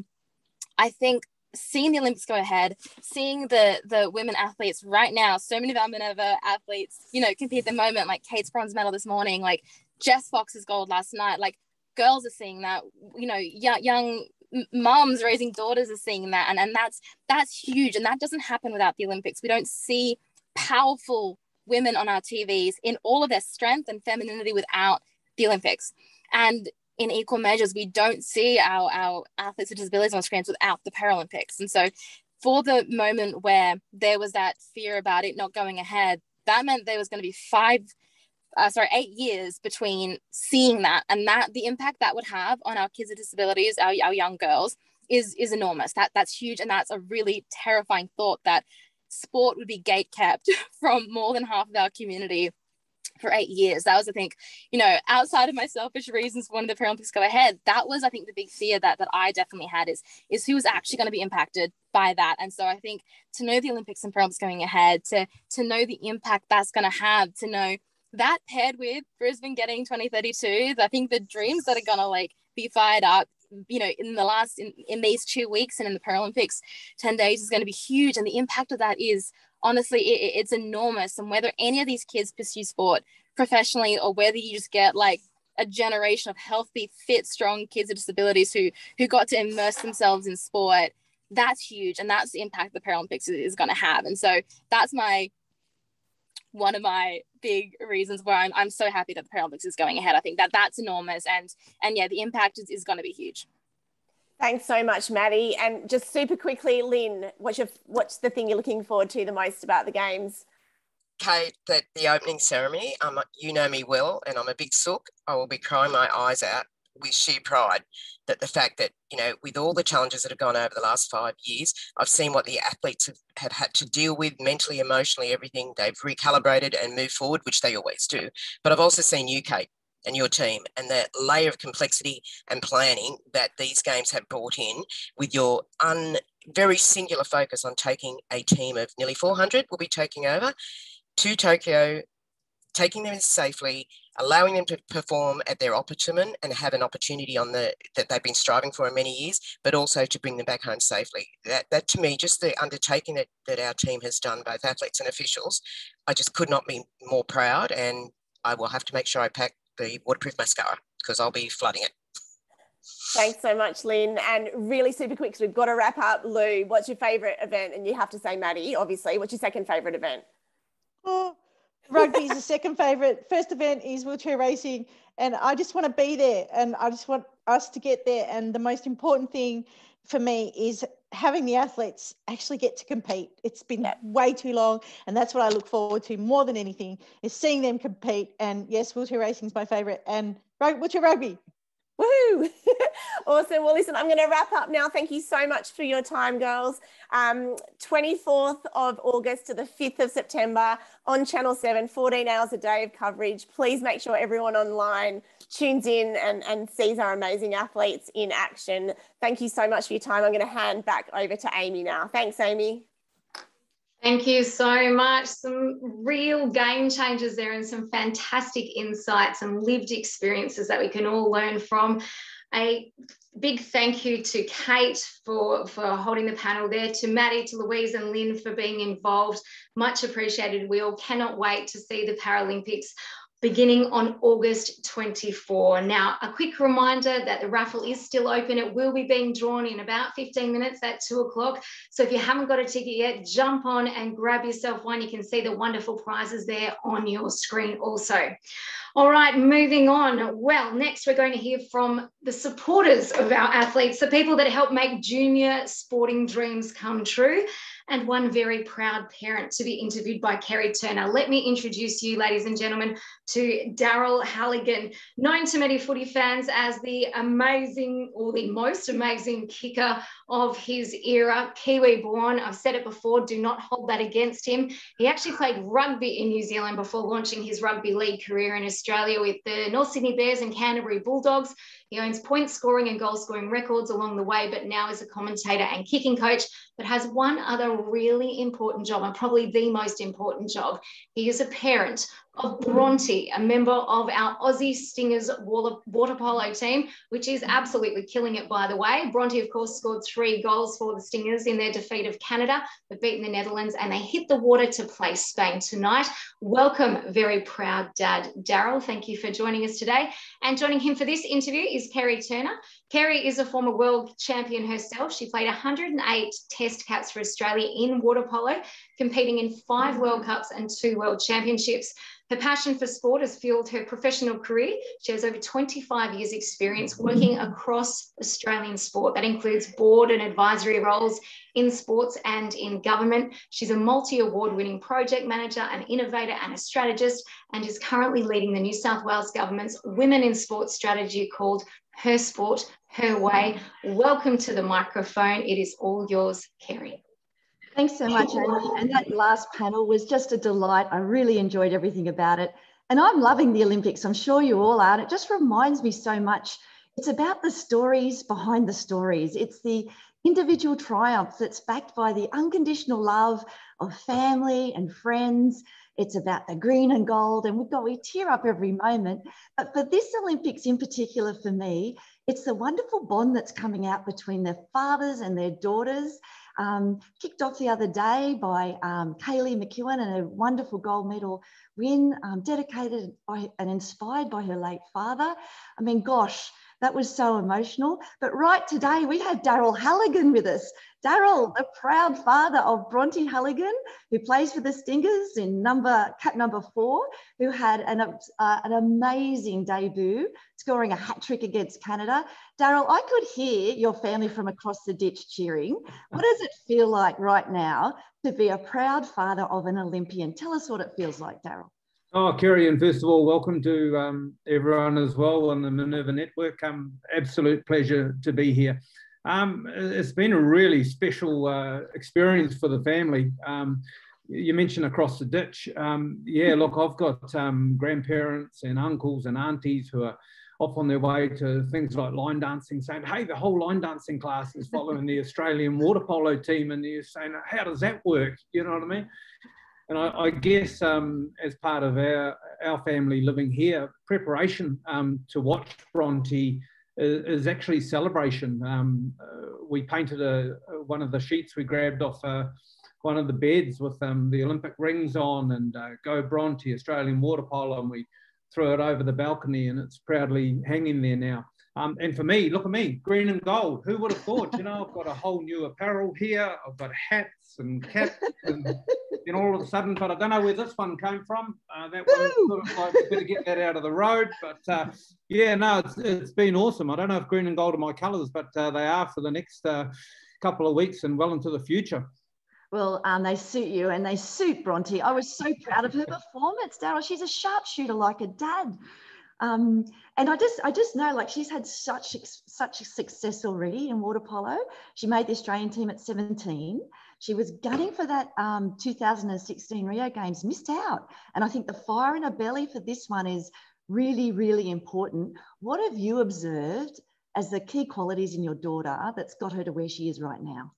I think seeing the Olympics go ahead, seeing the the women athletes right now, so many of our Minerva athletes, you know, compete at the moment, like Kate's bronze medal this morning, like Jess Fox's gold last night, like girls are seeing that, you know, young, young moms raising daughters are seeing that, and and that's that's huge, and that doesn't happen without the Olympics. We don't see powerful women on our TVs in all of their strength and femininity without the Olympics. And in equal measures, we don't see our, our athletes with disabilities on screens without the Paralympics. And so, for the moment where there was that fear about it not going ahead, that meant there was going to be five, uh, sorry, eight years between seeing that and that the impact that would have on our kids with disabilities, our, our young girls, is is enormous. That that's huge, and that's a really terrifying thought that sport would be gate kept from more than half of our community for eight years. That was, I think, you know, outside of my selfish reasons for wanting the Paralympics go ahead, that was, I think, the big fear that that I definitely had is is who was actually going to be impacted by that. And so I think to know the Olympics and Paralympics going ahead, to to know the impact that's going to have, to know that paired with Brisbane getting 2032, I think the dreams that are going to like be fired up you know in the last in, in these two weeks and in the paralympics 10 days is going to be huge and the impact of that is honestly, it, it's enormous. And whether any of these kids pursue sport professionally or whether you just get like a generation of healthy, fit, strong kids with disabilities who who got to immerse themselves in sport, that's huge, and that's the impact the Paralympics is, is going to have. And so that's my one of my big reasons why I'm, I'm so happy that the Paralympics is going ahead. I think that that's enormous, and and yeah, the impact is, is going to be huge. Thanks so much, Maddie. And just super quickly, Lynne, what's your what's the thing you're looking forward to the most about the games? Kate, that the opening ceremony, um, you know me well, and I'm a big sook. I will be crying my eyes out with sheer pride that the fact that, you know, with all the challenges that have gone over the last five years, I've seen what the athletes have, have had to deal with mentally, emotionally, everything. They've recalibrated and moved forward, which they always do. But I've also seen you, Kate, and your team and the layer of complexity and planning that these games have brought in with your un, very singular focus on taking a team of nearly 400 will be taking over to Tokyo, taking them safely, allowing them to perform at their optimum and have an opportunity on the that they've been striving for in many years, but also to bring them back home safely. That that to me, just the undertaking that, that our team has done, both athletes and officials, I just could not be more proud and I will have to make sure I pack the waterproof mascara because I'll be flooding it. Thanks so much, Lynne. And really super quick, so we've got to wrap up. Lou, what's your favourite event? And you have to say Maddie, obviously. What's your second favourite event? Oh, rugby is the second favourite. First event is wheelchair racing. And I just want to be there and I just want us to get there. And the most important thing for me is having the athletes actually get to compete. It's been way too long, and that's what I look forward to more than anything is seeing them compete. And yes, wheelchair racing is my favourite, and wheelchair rugby. Woohoo! awesome. Well, listen, I'm going to wrap up now. Thank you so much for your time, girls. Um, 24th of August to the 5th of September on Channel 7, 14 hours a day of coverage. Please make sure everyone online tunes in and, and sees our amazing athletes in action. Thank you so much for your time. I'm going to hand back over to Amy now. Thanks, Amy. Thank you so much. Some real game changers there and some fantastic insights and lived experiences that we can all learn from. A big thank you to Kate for, for holding the panel there, to Maddie, to Louise and Lynne for being involved. Much appreciated. We all cannot wait to see the Paralympics beginning on August 24. Now, a quick reminder that the raffle is still open. It will be being drawn in about 15 minutes at two o'clock. So if you haven't got a ticket yet, jump on and grab yourself one. You can see the wonderful prizes there on your screen also. All right, moving on. Well, next we're going to hear from the supporters of our athletes, the people that help make junior sporting dreams come true and one very proud parent to be interviewed by Kerry Turner. Let me introduce you, ladies and gentlemen, to Daryl Halligan, known to many footy fans as the amazing or the most amazing kicker of his era, Kiwi born. I've said it before, do not hold that against him. He actually played rugby in New Zealand before launching his rugby league career in Australia with the North Sydney Bears and Canterbury Bulldogs. He owns point scoring and goal scoring records along the way, but now is a commentator and kicking coach, but has one other really important job, and probably the most important job. He is a parent of Bronte, a member of our Aussie Stingers water, polo team, which is absolutely killing it, by the way. Bronte, of course, scored three goals for the Stingers in their defeat of Canada, but beaten the Netherlands, and they hit the water to play Spain tonight. Welcome, very proud dad, Daryl. Thank you for joining us today. And joining him for this interview is Kerry Turner. Kerry is a former world champion herself. She played 108 test caps for Australia in water polo, competing in five World Cups and two World Championships. Her passion for sport has fueled her professional career. She has over 25 years experience working across Australian sport. That includes board and advisory roles in sports and in government. She's a multi-award winning project manager, an innovator and a strategist, and is currently leading the New South Wales government's Women in Sport strategy called Her Sport, Her Way. Welcome to the microphone. It is all yours, Kerry. Thanks so much, Amy. And that last panel was just a delight. I really enjoyed everything about it. And I'm loving the Olympics. I'm sure you all are. And it just reminds me so much. It's about the stories behind the stories. It's the individual triumphs that's backed by the unconditional love of family and friends. It's about the green and gold, and we've got we tear up every moment. But for this Olympics in particular, for me, it's the wonderful bond that's coming out between their fathers and their daughters um, kicked off the other day by um, Kaylee McKeown and a wonderful gold medal win, um, dedicated by and inspired by her late father. I mean, gosh, that was so emotional. But right today, we have Daryl Halligan with us. Daryl, the proud father of Bronte Halligan, who plays for the Stingers in number cap number four, who had an, uh, an amazing debut, scoring a hat trick against Canada. Daryl, I could hear your family from across the ditch cheering. What does it feel like right now to be a proud father of an Olympian? Tell us what it feels like, Daryl. Oh, Kerry, and first of all, welcome to um, everyone as well on the Minerva Network. Um, absolute pleasure to be here. Um, it's been a really special uh, experience for the family. Um, you mentioned across the ditch. Um, yeah, look, I've got um, grandparents and uncles and aunties who are off on their way to things like line dancing, saying, hey, the whole line dancing class is following the Australian water polo team. And you're saying, how does that work? You know what I mean? And I, I guess um, as part of our, our family living here, preparation um, to watch Bronte is, is actually celebration. Um, uh, we painted a, one of the sheets we grabbed off uh, one of the beds with um, the Olympic rings on and uh, Go Bronte, Australian water polo, and we threw it over the balcony and it's proudly hanging there now. Um, and for me, look at me, green and gold. Who would have thought? You know, I've got a whole new apparel here. I've got hats and caps, and then all of a sudden, but I don't know where this one came from. Uh, that one sort of like better get that out of the road. But uh, yeah, no, it's, it's been awesome. I don't know if green and gold are my colours, but uh, they are for the next uh, couple of weeks and well into the future. Well, um, they suit you and they suit Bronte. I was so proud of her performance, Daryl. She's a sharpshooter like a dad. Um, and I just, I just know like she's had such, such success already in water polo. She made the Australian team at 17. She was gunning for that um, 2016 Rio Games, missed out. And I think the fire in her belly for this one is really, really important. What have you observed as the key qualities in your daughter that's got her to where she is right now?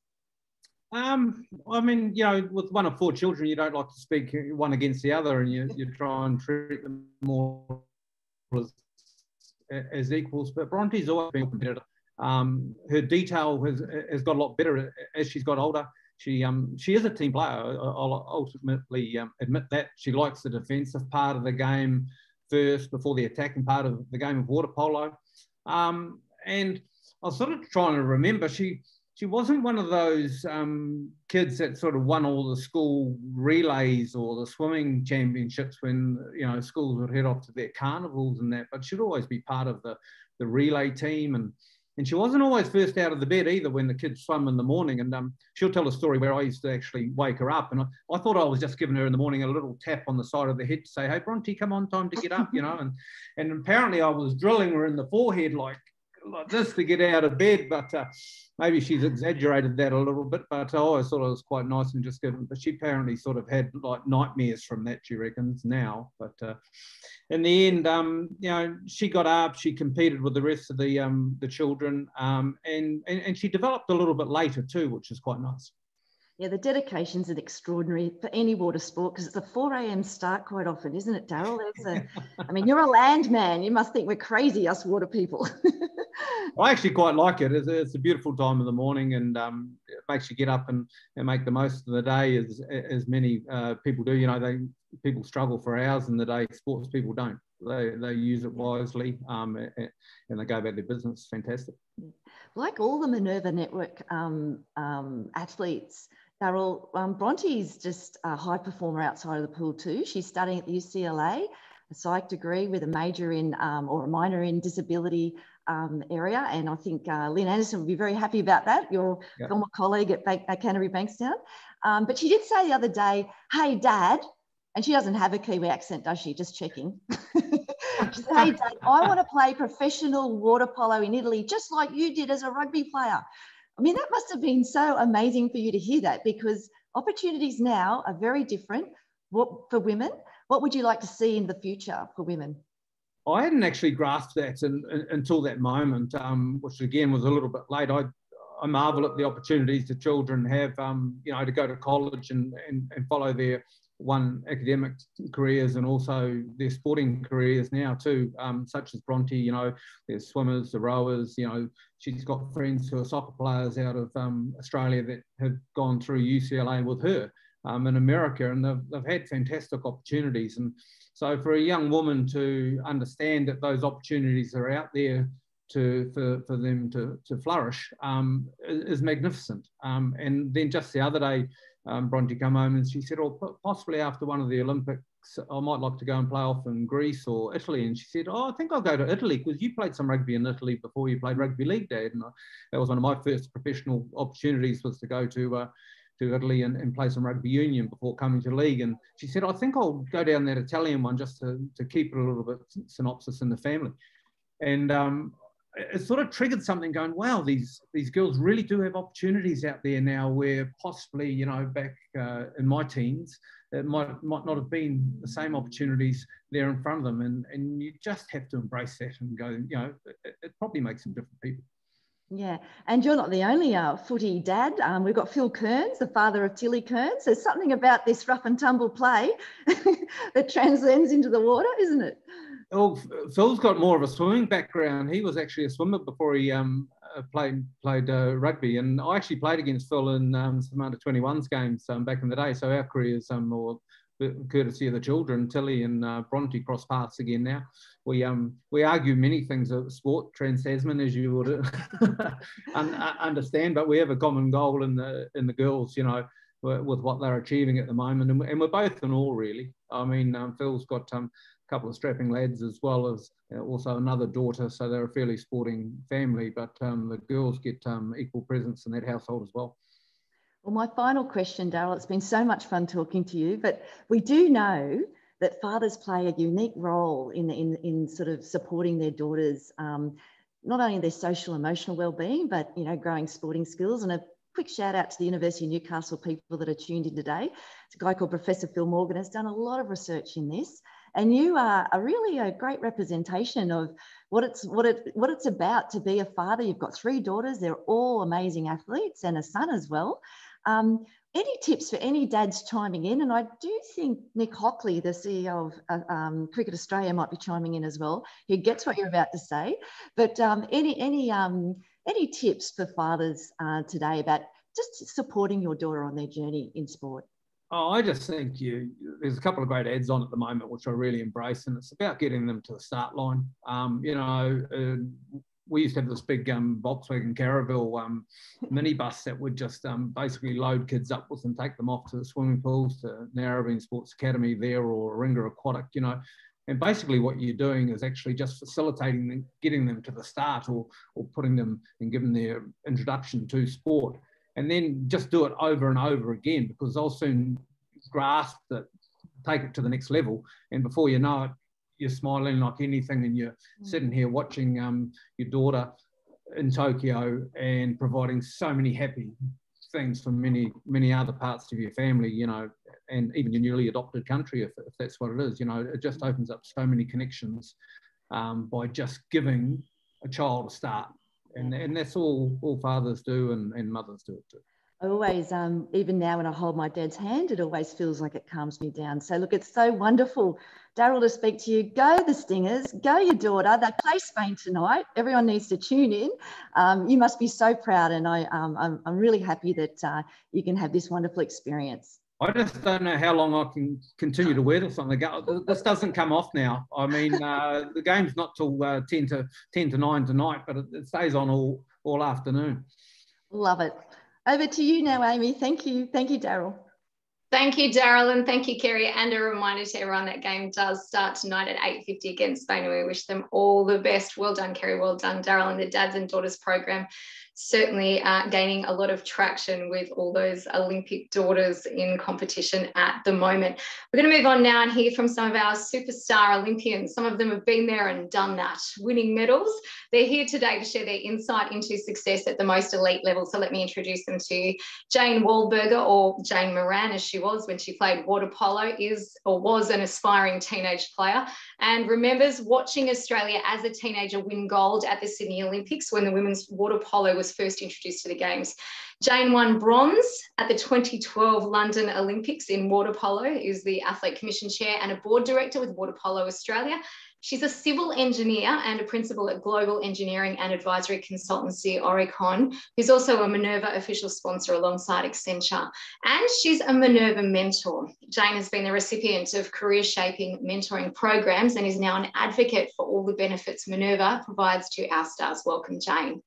Um, I mean, you know, with one of four children, you don't like to speak one against the other, and you, you try and treat them more as, equals. But Bronte's always been competitive. Um, her detail has, has got a lot better as she's got older. She um, she is a team player. I'll ultimately um, admit that she likes the defensive part of the game first before the attacking part of the game of water polo. Um, and I was sort of trying to remember she she wasn't one of those um, kids that sort of won all the school relays or the swimming championships when you know schools would head off to their carnivals and that. But she'd always be part of the the relay team and. And she wasn't always first out of the bed either when the kids swam in the morning. And um, she'll tell a story where I used to actually wake her up. And I, I, thought I was just giving her in the morning a little tap on the side of the head to say, Hey, Bronte, come on, time to get up, you know. And, and apparently I was drilling her in the forehead like, like this to get out of bed. But uh, maybe she's exaggerated that a little bit, but I always thought it was quite nice and just good. But she apparently sort of had like nightmares from that, she reckons now. But uh, in the end, um, you know, she got up, she competed with the rest of the um, the children, um, and, and and she developed a little bit later too, which is quite nice. Yeah, the dedication's an extraordinary for any water sport because it's a 4 a.m. start quite often, isn't it, Daryl? I mean, you're a land man. You must think we're crazy, us water people. I actually quite like it. It's a, it's a beautiful time of the morning and um, it makes you get up and, and make the most of the day as, as many uh, people do. You know, they people struggle for hours in the day, sports people don't. They, they use it wisely um, and they go about their business. Fantastic. Like all the Minerva Network um, um athletes, Daryl, um, is just a high performer outside of the pool too. She's studying at the UCLA, a psych degree with a major in um, or a minor in disability um, area. And I think uh, Lynne Anderson would be very happy about that, your yep. former colleague at, Bank, at Canterbury Bankstown. Um, but she did say the other day, hey, Dad, and she doesn't have a Kiwi accent, does she? Just checking. she said, hey, Dad, I want to play professional water polo in Italy, just like you did as a rugby player. I mean, that must have been so amazing for you to hear that because opportunities now are very different for women. What would you like to see in the future for women? I hadn't actually grasped that in, in, until that moment, um, which again was a little bit late. I, I marvel at the opportunities the children have, um, you know, to go to college and, and, and follow their one academic careers and also their sporting careers now too, um, such as Bronte, you know, there's swimmers, the rowers, you know, she's got friends who are soccer players out of um, Australia that have gone through UCLA with her um, in America and they've, they've had fantastic opportunities. And so for a young woman to understand that those opportunities are out there to, for, for them to, to flourish um, is, magnificent. Um, and then just the other day, um, Bronte come home and she said, oh, possibly after one of the Olympics, I might like to go and play off in Greece or Italy. And she said, oh, I think I'll go to Italy because you played some rugby in Italy before you played rugby league, Dad. And I, that was one of my first professional opportunities was to go to uh, to Italy and, and play some rugby union before coming to league. And she said, I think I'll go down that Italian one just to, to keep it a little bit synopsis in the family. And um, it sort of triggered something going, wow, these these girls really do have opportunities out there now where possibly, you know, back uh, in my teens, it might might not have been the same opportunities there in front of them. And, and you just have to embrace that and go, you know, it, it probably makes them different people. Yeah, and you're not the only uh, footy dad. Um, we've got Phil Kearns, the father of Tilly Kearns. There's something about this rough and tumble play that transcends into the water, isn't it? Well, Phil's got more of a swimming background. He was actually a swimmer before he um, uh, played played uh, rugby, and I actually played against Phil in um, some under 21s games um, back in the day. So our careers um, or courtesy of the children, Tilly and uh, Bronte cross paths again now. We um we argue many things of sport, trans Tasman, as you would un understand, but we have a common goal in the in the girls, you know, with what they're achieving at the moment, and, we're both in all really. I mean, um, Phil's got um, a couple of strapping lads as well as uh, also another daughter, so they're a fairly sporting family. But um, the girls get um, equal presence in that household as well. Well, my final question, Daryl, it's been so much fun talking to you, but we do know that fathers play a unique role in, in, in sort of supporting their daughters, um, not only their social emotional well-being, but, you know, growing sporting skills. And a quick shout out to the University of Newcastle people that are tuned in today. It's a guy called Professor Phil Morgan has done a lot of research in this. And you are a really a great representation of what it's what it what it's about to be a father. You've got three daughters; they're all amazing athletes, and a son as well. Um, any tips for any dads chiming in? And I do think Nick Hockley, the CEO of uh, um, Cricket Australia, might be chiming in as well. He gets what you're about to say. But um, any any um, any tips for fathers uh, today about just supporting your daughter on their journey in sport? Oh, I just think you. There's a couple of great ads on at the moment, which I really embrace, and it's about getting them to the start line. Um, you know, uh, we used to have this big um, Volkswagen Caravelle um, minibus that would just um, basically load kids up with and take them off to the swimming pools, to Narrabeen Sports Academy there or Ringa Aquatic, you know. And basically what you're doing is actually just facilitating them, getting them to the start or, or putting them and giving their introduction to sport. And then just do it over and over again because they'll soon grasp it, take it to the next level. And before you know it, you're smiling like anything and you're mm. sitting here watching um, your daughter in Tokyo and providing so many happy things for many, many other parts of your family, you know, and even your newly adopted country, if, if that's what it is, you know, it just opens up so many connections um, by just giving a child a start. And, and that's all, all fathers do and, and mothers do it too. I always, um, even now when I hold my dad's hand, it always feels like it calms me down. So look, it's so wonderful, Daryl, to speak to you. Go the Stingers, go your daughter. They play Spain tonight. Everyone needs to tune in. Um, you must be so proud, and I, um, I'm, I'm really happy that uh, you can have this wonderful experience. I just don't know how long I can continue to wear this on the go. This doesn't come off now. I mean, uh, the game's not till uh, 10 to 10 to 9 tonight, but it, it stays on all, all afternoon. Love it. Over to you now, Amy. Thank you. Thank you, Daryl. Thank you, Daryl, and thank you, Kerry. And a reminder to everyone that game does start tonight at 8.50 against Spain. We wish them all the best. Well done, Kerry. Well done, Daryl, and the Dads and Daughters program certainly uh, gaining a lot of traction with all those Olympic daughters in competition at the moment. We're going to move on now and hear from some of our superstar Olympians. Some of them have been there and done that, winning medals. They're here today to share their insight into success at the most elite level. So let me introduce them to you. Jane Wahlberger, or Jane Moran, as she was when she played water polo, is or was an aspiring teenage player and remembers watching Australia as a teenager win gold at the Sydney Olympics when the women's water polo was first introduced to the Games. Jane won bronze at the 2012 London Olympics in water polo, is the Athlete Commission Chair and a board director with Water Polo Australia. She's a civil engineer and a principal at Global Engineering and Advisory Consultancy Aurecon, who's also a Minerva official sponsor alongside Accenture. And she's a Minerva mentor. Jane has been the recipient of career shaping mentoring programs and is now an advocate for all the benefits Minerva provides to our stars. Welcome, Jane.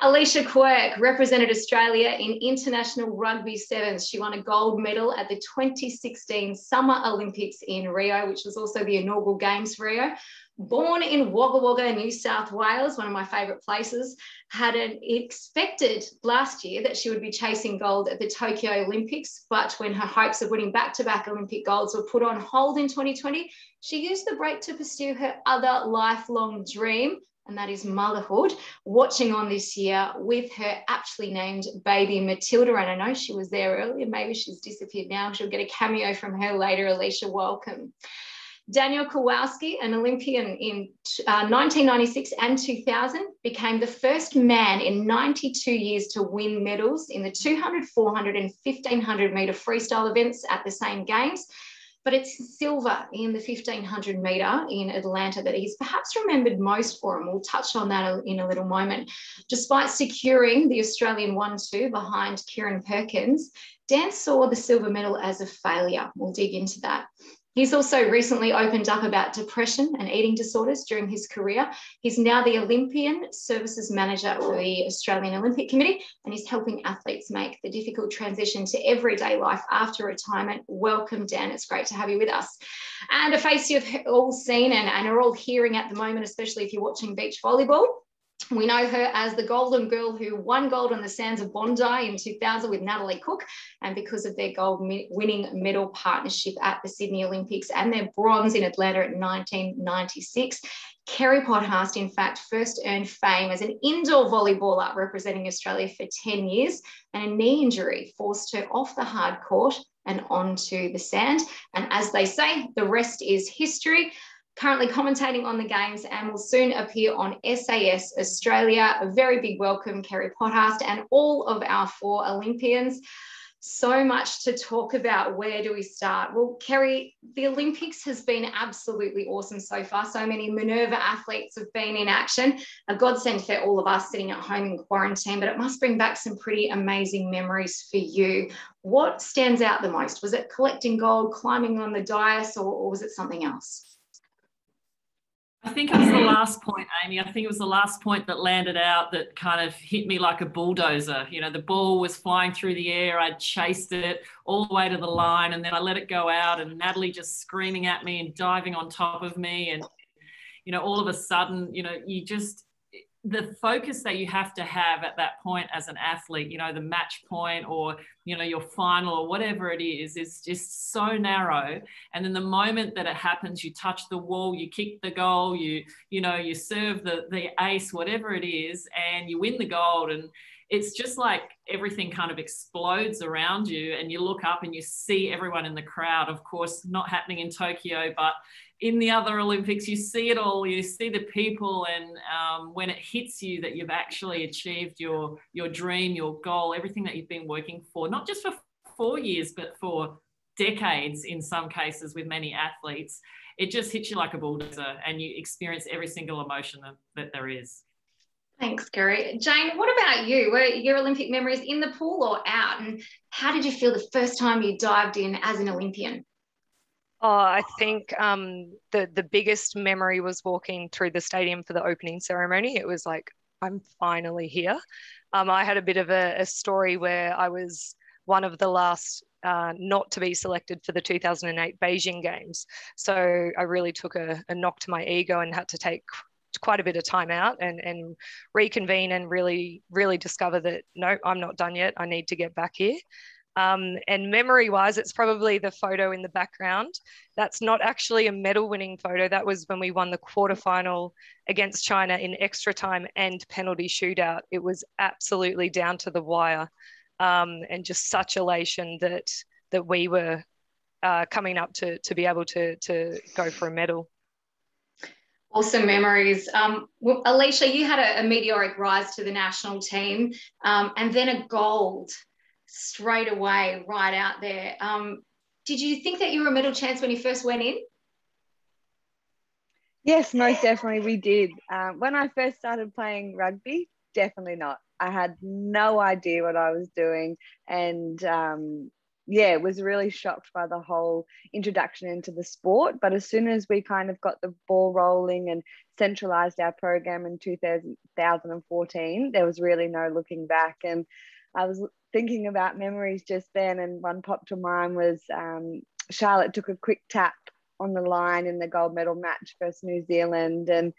Alicia Quirk represented Australia in international rugby sevens. She won a gold medal at the 2016 Summer Olympics in Rio, which was also the inaugural Games for Rio. Born in Wagga Wagga, New South Wales, one of my favourite places, had an expected last year that she would be chasing gold at the Tokyo Olympics. But when her hopes of winning back to back Olympic golds were put on hold in 2020, she used the break to pursue her other lifelong dream and that is motherhood, watching on this year with her aptly named baby Matilda. And I know she was there earlier, maybe she's disappeared now. She'll get a cameo from her later. Alicia, welcome. Daniel Kowalski, an Olympian in uh, 1996 and 2000, became the first man in 92 years to win medals in the 200, 400, and 1500 metre freestyle events at the same games. But it's silver in the 1500 metre in Atlanta that he's perhaps remembered most for, and we'll touch on that in a little moment. Despite securing the Australian 1 2 behind Kieren Perkins, Dan saw the silver medal as a failure. We'll dig into that. He's also recently opened up about depression and eating disorders during his career. He's now the Olympian Services Manager for the Australian Olympic Committee and he's helping athletes make the difficult transition to everyday life after retirement. Welcome, Dan. It's great to have you with us. And a face you've all seen and, and are all hearing at the moment, especially if you're watching beach volleyball. We know her as the golden girl who won gold on the sands of Bondi in 2000 with Natalie Cook, and because of their gold winning medal partnership at the Sydney Olympics and their bronze in Atlanta in 1996. Kerri Pottharst, in fact, first earned fame as an indoor volleyballer representing Australia for 10 years, and a knee injury forced her off the hard court and onto the sand. And as they say, the rest is history currently commentating on the games and will soon appear on SAS Australia. A very big welcome, Kerri Pottharst, and all of our four Olympians. So much to talk about. Where do we start? Well, Kerri, the Olympics has been absolutely awesome so far. So many Minerva athletes have been in action. A godsend for all of us sitting at home in quarantine, but it must bring back some pretty amazing memories for you. What stands out the most? Was it collecting gold, climbing on the dais, or, or was it something else? I think it was the last point, Amy. I think it was the last point that landed out that kind of hit me like a bulldozer. You know, the ball was flying through the air. I chased it all the way to the line and then I let it go out and Natalie just screaming at me and diving on top of me. And, you know, all of a sudden, you know, you just, the focus that you have to have at that point as an athlete, you know, the match point or, you know, your final or whatever it is, is just so narrow. And then the moment that it happens, you touch the wall, you kick the goal, you, you know, you serve the, the ace, whatever it is, and you win the gold. And it's just like everything kind of explodes around you and you look up and you see everyone in the crowd of course not happening in tokyo but in the other Olympics, you see it all. You see the people, and um, when it hits you that you've actually achieved your your dream, your goal, everything that you've been working for, not just for four years, but for decades in some cases with many athletes, it just hits you like a bulldozer, and you experience every single emotion that, that there is. Thanks, Kerri. Jane, what about you? Were your Olympic memories in the pool or out? And how did you feel the first time you dived in as an Olympian? Oh, I think um, the the biggest memory was walking through the stadium for the opening ceremony. It was like I'm finally here. Um, I had a bit of a, a, story where I was one of the last uh, not to be selected for the 2008 Beijing Games. So I really took a, a knock to my ego and had to take quite a bit of time out and, and reconvene and really, really discover that no, I'm not done yet. I need to get back here. Um, and memory wise, it's probably the photo in the background. That's not actually a medal winning photo. That was when we won the quarterfinal against China in extra time and penalty shootout. It was absolutely down to the wire um, and just such elation that, that we were uh, coming up to, to be able to, to go for a medal. Awesome memories. Um, well, Alicia, you had a, a, meteoric rise to the national team um, and then a gold straight away, right out there. Um, did you think that you were a middle chance when you first went in? Yes, most definitely we did. Um, when I first started playing rugby, definitely not. I had no idea what I was doing, and um, yeah, was really shocked by the whole introduction into the sport. But as soon as we kind of got the ball rolling and centralized our program in 2014, there was really no looking back. And I was thinking about memories just then, and one popped to mind was um, Charlotte took a quick tap on the line in the gold medal match versus New Zealand, and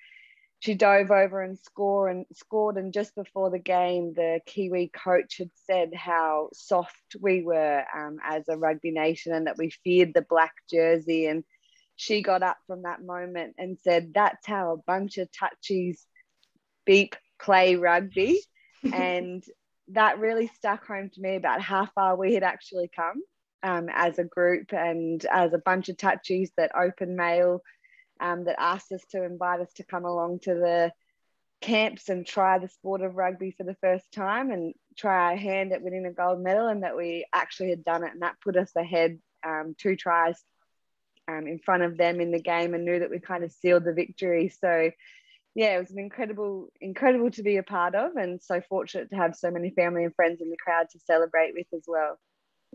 she dove over and score and scored. And just before the game, the Kiwi coach had said how soft we were um, as a rugby nation, and that we feared the black jersey. And she got up from that moment and said, "That's how a bunch of touchies beep play rugby." and that really stuck home to me about how far we had actually come um, as a group and as a bunch of touchies that open mail um, that asked us to invite us to come along to the camps and try the sport of rugby for the first time and try our hand at winning a gold medal and that we actually had done it and that put us ahead um, two tries um, in front of them in the game and knew that we kind of sealed the victory. So yeah, it was an incredible, incredible to be a part of, and so fortunate to have so many family and friends in the crowd to celebrate with as well.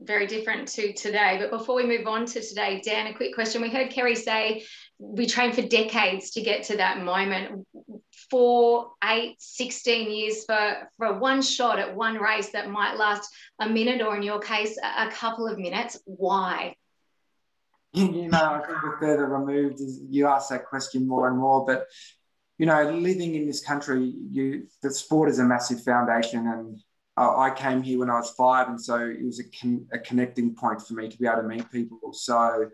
Very different to today. But before we move on to today, Dan, a quick question. We heard Kerri say we trained for decades to get to that moment. Four, eight, 16 years for, for one shot at one race that might last a minute or, in your case, a couple of minutes. Why? You know, I think the further removed, you ask that question more and more. But you know, living in this country, you the sport is a massive foundation, and uh, I came here when I was five, and so it was a, con- a connecting point for me to be able to meet people. So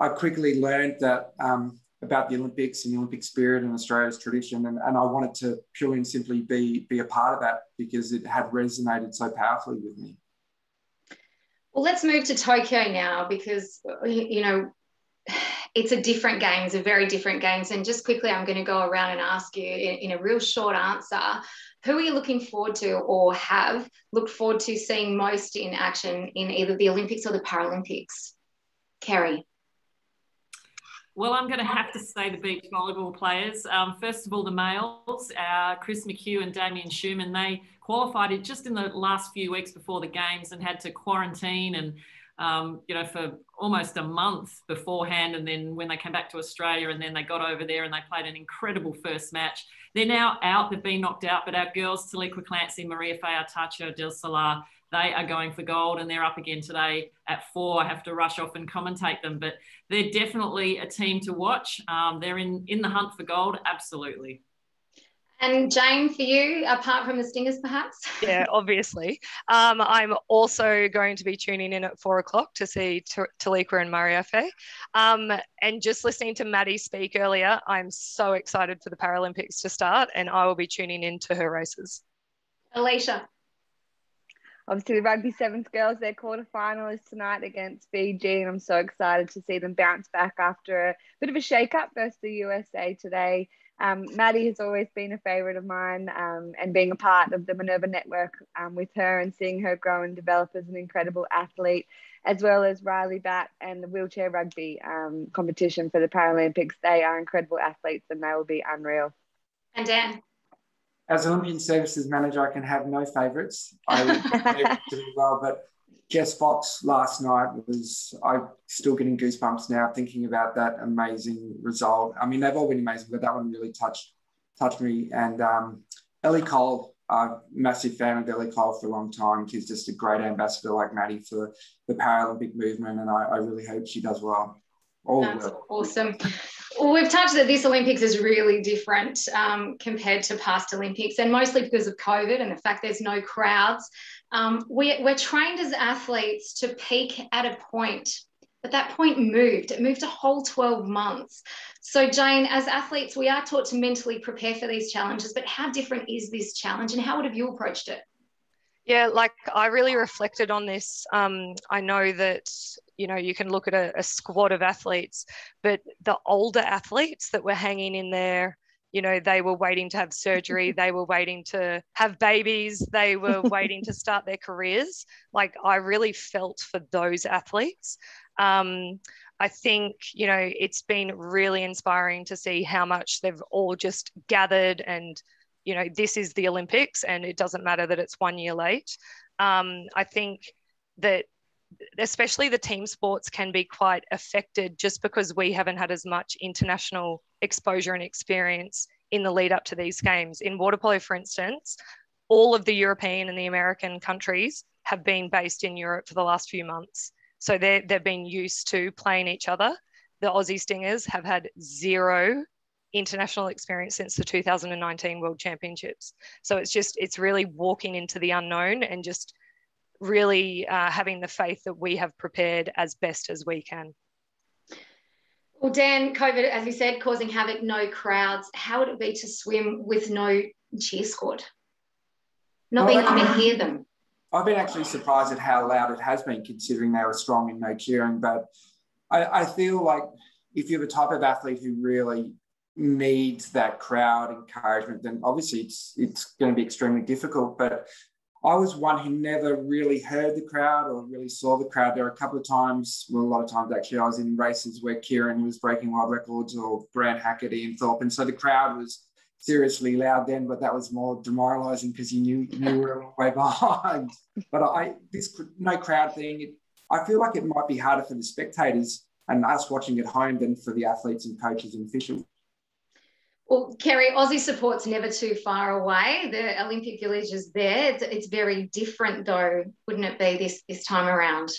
I quickly learned that um, about the Olympics and the Olympic spirit and Australia's tradition, and, and I wanted to purely and simply be be a part of that because it had resonated so powerfully with me. Well, let's move to Tokyo now because you know it's a different games, a very different games. And just quickly, I'm going to go around and ask you in, in, a real short answer who are you looking forward to or have looked forward to seeing most in action in either the Olympics or the Paralympics? Kerri. Well, I'm going to have to say the beach volleyball players. Um, first of all, the males, uh, Chris McHugh and Damien Schumann, they qualified it just in the last few weeks before the games and had to quarantine and um, you know, for almost a month beforehand. And then when they came back to Australia and then they got over there and they played an incredible first match. They're now out, they've been knocked out, but our girls, Taliqua Clancy, Mariafe Artacho, Del Solar, they are going for gold and they're up again today at four. I have to rush off and commentate them, but they're definitely a team to watch. Um, they're in, in the hunt for gold, absolutely. And Jane, for you, apart from the Stingers, perhaps? Yeah, obviously. Um, I'm also going to be tuning in at four o'clock to see T- Taliqua and Mariafe. Um, and just listening to Maddie speak earlier, I'm so excited for the Paralympics to start, and I will be tuning in to her races. Alicia. Obviously, the rugby sevens girls, they're quarterfinalists tonight against Fiji, and I'm so excited to see them bounce back after a bit of a shake up versus the USA today. Um, Maddie has always been a favourite of mine, um, and being a part of the Minerva Network um, with her and seeing her grow and develop as an incredible athlete, as well as Ryley Batt and the wheelchair rugby um, competition for the Paralympics. They are incredible athletes, and they will be unreal. And Dan. As Olympian Services Manager, I can have no favourites. I do well, but Jess Fox last night was, I'm still getting goosebumps now thinking about that amazing result. I mean, they've all been amazing, but that one really touched touched me. And um, Ellie Cole, I'm massive fan of Ellie Cole for a long time. She's just a great ambassador like Maddie for the Paralympic movement, and I, I really hope she does well. All That's well. awesome. Well, we've touched that this Olympics is really different um, compared to past Olympics, and mostly because of COVID and the fact there's no crowds. Um, we, we're trained as athletes to peak at a point, but that point moved. It moved a whole 12 months. So, Jane, as athletes, we are taught to mentally prepare for these challenges, but how different is this challenge and how would have you approached it? Yeah, like I really reflected on this. Um, I know that, you know, you can look at a, a squad of athletes, but the older athletes that were hanging in there you know they were waiting to have surgery they were waiting to have babies they were waiting to start their careers like i really felt for those athletes um, i think you know it's been really inspiring to see how much they've all just gathered and you know this is the olympics and it doesn't matter that it's one year late um, i think that especially the team sports can be quite affected just because we haven't had as much international exposure and experience in the lead up to these games. In water polo, for instance, all of the European and the American countries have been based in Europe for the last few months. So they've been used to playing each other. The Aussie Stingers have had zero international experience since the 2019 World Championships. So it's just, it's really walking into the unknown and just really uh, having the faith that we have prepared as best as we can. Well, Dan, COVID, as you said, causing havoc, no crowds. How would it be to swim with no cheer squad? Not well, being able to hear them. I've been actually surprised at how loud it has been, considering they were strong in no cheering. But I, I feel like if you're the type of athlete who really needs that crowd encouragement, then obviously it's it's going to be extremely difficult. But I was one who never really heard the crowd or really saw the crowd. There were a couple of times, well, a lot of times actually, I was in races where Kieren was breaking world records or Grant Hackett, Ian Thorpe. And so the crowd was seriously loud then, but that was more demoralizing because you knew, you were way behind. But I, this no crowd thing, I feel like it might be harder for the spectators and us watching at home than for the athletes and coaches and officials. Well, Kerri, Aussie support's never too far away. The Olympic Village is there. It's, it's very different, though, wouldn't it be this this time around?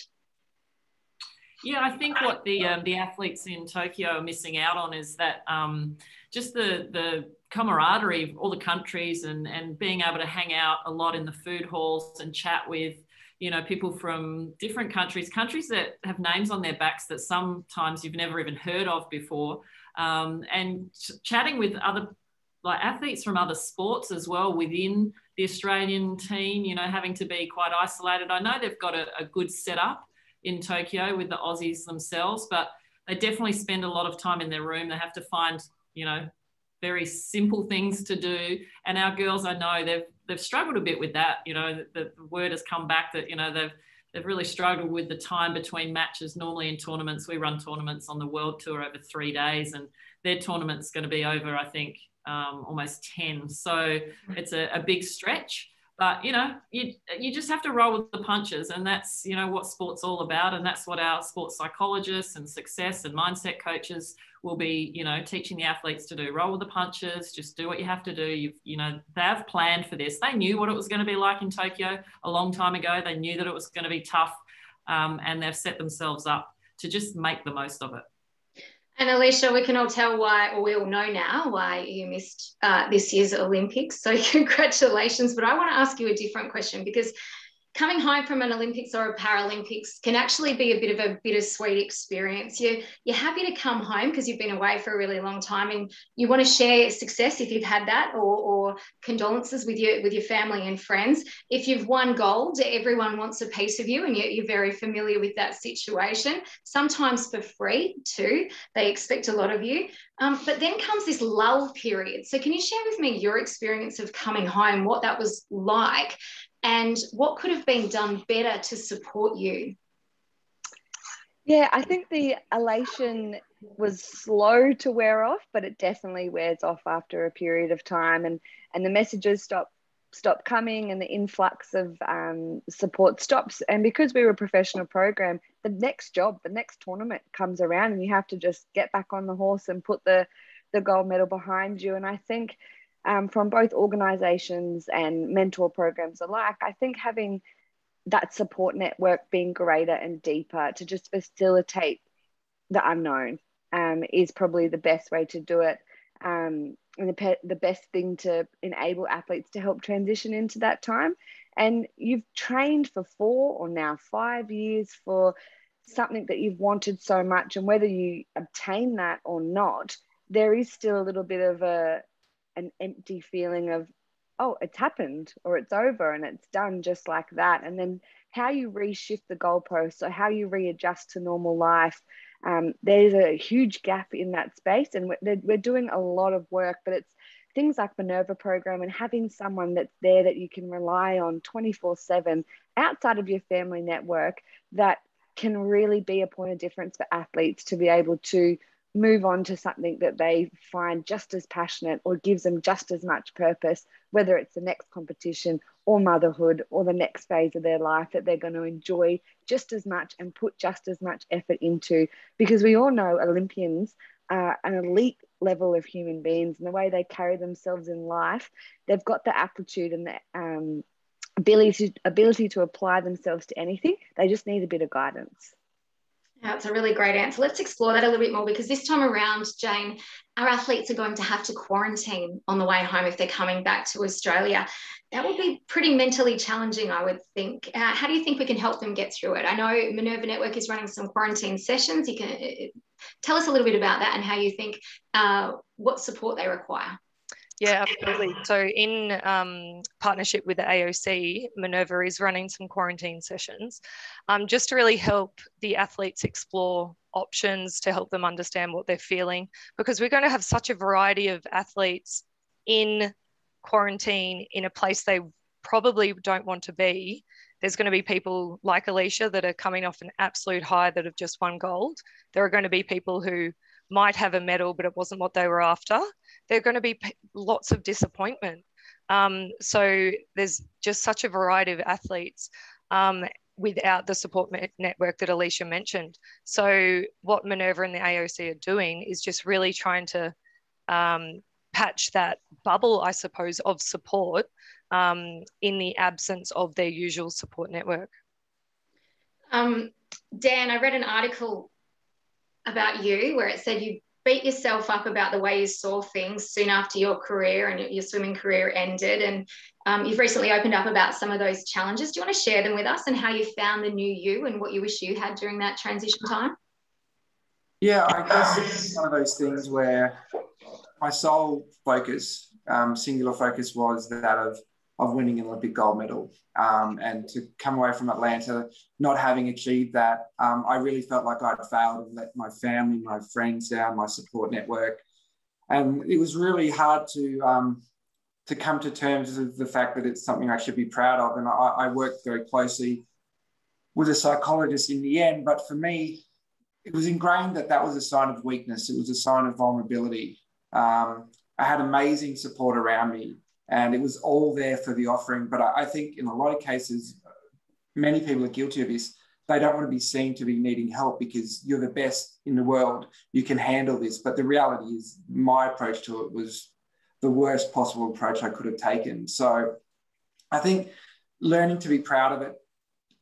Yeah, I think what the um, the athletes in Tokyo are missing out on is that um, just the the camaraderie of all the countries and and being able to hang out a lot in the food halls and chat with you know people from different countries, countries that have names on their backs that sometimes you've never even heard of before um, and ch- chatting with other like athletes from other sports as well within the Australian team, you know, having to be quite isolated. I know they've got a, a good setup in Tokyo with the Aussies themselves, but they definitely spend a lot of time in their room. They have to find, you know, very simple things to do. And our girls, I know they've they've struggled a bit with that. You know, the, the word has come back that you know they've they've really struggled with the time between matches. Normally in tournaments, we run tournaments on the world tour over three days, and their tournament's going to be over, I think, um, almost 10. So it's a, a big stretch. But you know, you you just have to roll with the punches, and that's you know what sports all about, and that's what our sports psychologists and success and mindset coaches will be you know teaching the athletes to do. Roll with the punches, just do what you have to do. You've you know they've planned for this. They knew what it was going to be like in Tokyo a long time ago. They knew that it was going to be tough, um, and they've set themselves up to just make the most of it. And Alicia, we can all tell why, or we all know now why you missed uh, this year's Olympics. So congratulations. But I want to ask you a different question because coming home from an Olympics or a Paralympics can actually be a bit of a bittersweet experience. You, you're happy to come home because you've been away for a really long time and you want to share success if you've had that or, or condolences with your, with your family and friends. If you've won gold, everyone wants a piece of you and you're, you're very familiar with that situation, sometimes for free too. They expect a lot of you. Um, but then comes this lull period. So, can you share with me your experience of coming home, what that was like, and what could have been done better to support you? Yeah, I think the elation was slow to wear off, but it definitely wears off after a period of time, and and the messages stop stop coming, and the influx of um, support stops. And because we were a professional program, the next job, the next tournament comes around, and you have to just get back on the horse and put the the gold medal behind you. And I think um, from both organizations and mentor programs alike, I think having that support network being greater and deeper to just facilitate the unknown um, is probably the best way to do it. Um, and the, pe- the best thing to enable athletes to help transition into that time. And you've trained for four or now five years for something that you've wanted so much. And whether you obtain that or not, there is still a little bit of a, an empty feeling of oh it's happened or it's over and it's done just like that. And then how you reshift the goalposts or how you readjust to normal life um, there's a huge gap in that space. And we're, we're doing a lot of work but it's things like minerva program and having someone that's there that you can rely on 24 7 outside of your family network that can really be a point of difference for athletes to be able to move on to something that they find just as passionate or gives them just as much purpose, whether it's the next competition or motherhood or the next phase of their life that they're going to enjoy just as much and put just as much effort into. Because we all know Olympians are an elite level of human beings and the way they carry themselves in life, they've got the aptitude and the um, ability, to, ability to apply themselves to anything. They just need a bit of guidance. That's a really great answer. Let's explore that a little bit more because this time around, Jane, our athletes are going to have to quarantine on the way home if they're coming back to Australia. That would be pretty mentally challenging, I would think. Uh, how do you think we can help them get through it? I know Minerva Network is running some quarantine sessions. You can uh, tell us a little bit about that and how you think uh, what support they require. Yeah, absolutely. So, in um, partnership with the AOC, Minerva is running some quarantine sessions um, just to really help the athletes explore options to help them understand what they're feeling because we're going to have such a variety of athletes in quarantine in a place they probably don't want to be. There's going to be people like Alicia that are coming off an absolute high that have just won gold. There are going to be people who might have a medal, but it wasn't what they were after. There are going to be lots of disappointment. Um, so there's just such a variety of athletes um, without the support network that Alicia mentioned. So what Minerva and the AOC are doing is just really trying to um, patch that bubble, I suppose, of support um, in the absence of their usual support network. Um, Dan, I read an article about you where it said you beat yourself up about the way you saw things soon after your career and your swimming career ended. And um, you've recently opened up about some of those challenges. Do you want to share them with us and how you found the new you and what you wish you had during that transition time? Yeah, I guess it's one of those things where my sole focus, um, singular focus, was that of of winning an Olympic gold medal. Um, and to come away from Atlanta not having achieved that, um, I really felt like I'd failed and let my family, my friends down, my support network. And it was really hard to um, to come to terms with the fact that it's something I should be proud of. And I, I worked very closely with a psychologist in the end. But for me, it was ingrained that that was a sign of weakness. It was a sign of vulnerability. Um, I had amazing support around me and it was all there for the offering. But I, I think in a lot of cases, many people are guilty of this. They don't want to be seen to be needing help because you're the best in the world. You can handle this. But the reality is, my approach to it was the worst possible approach I could have taken. So I think learning to be proud of it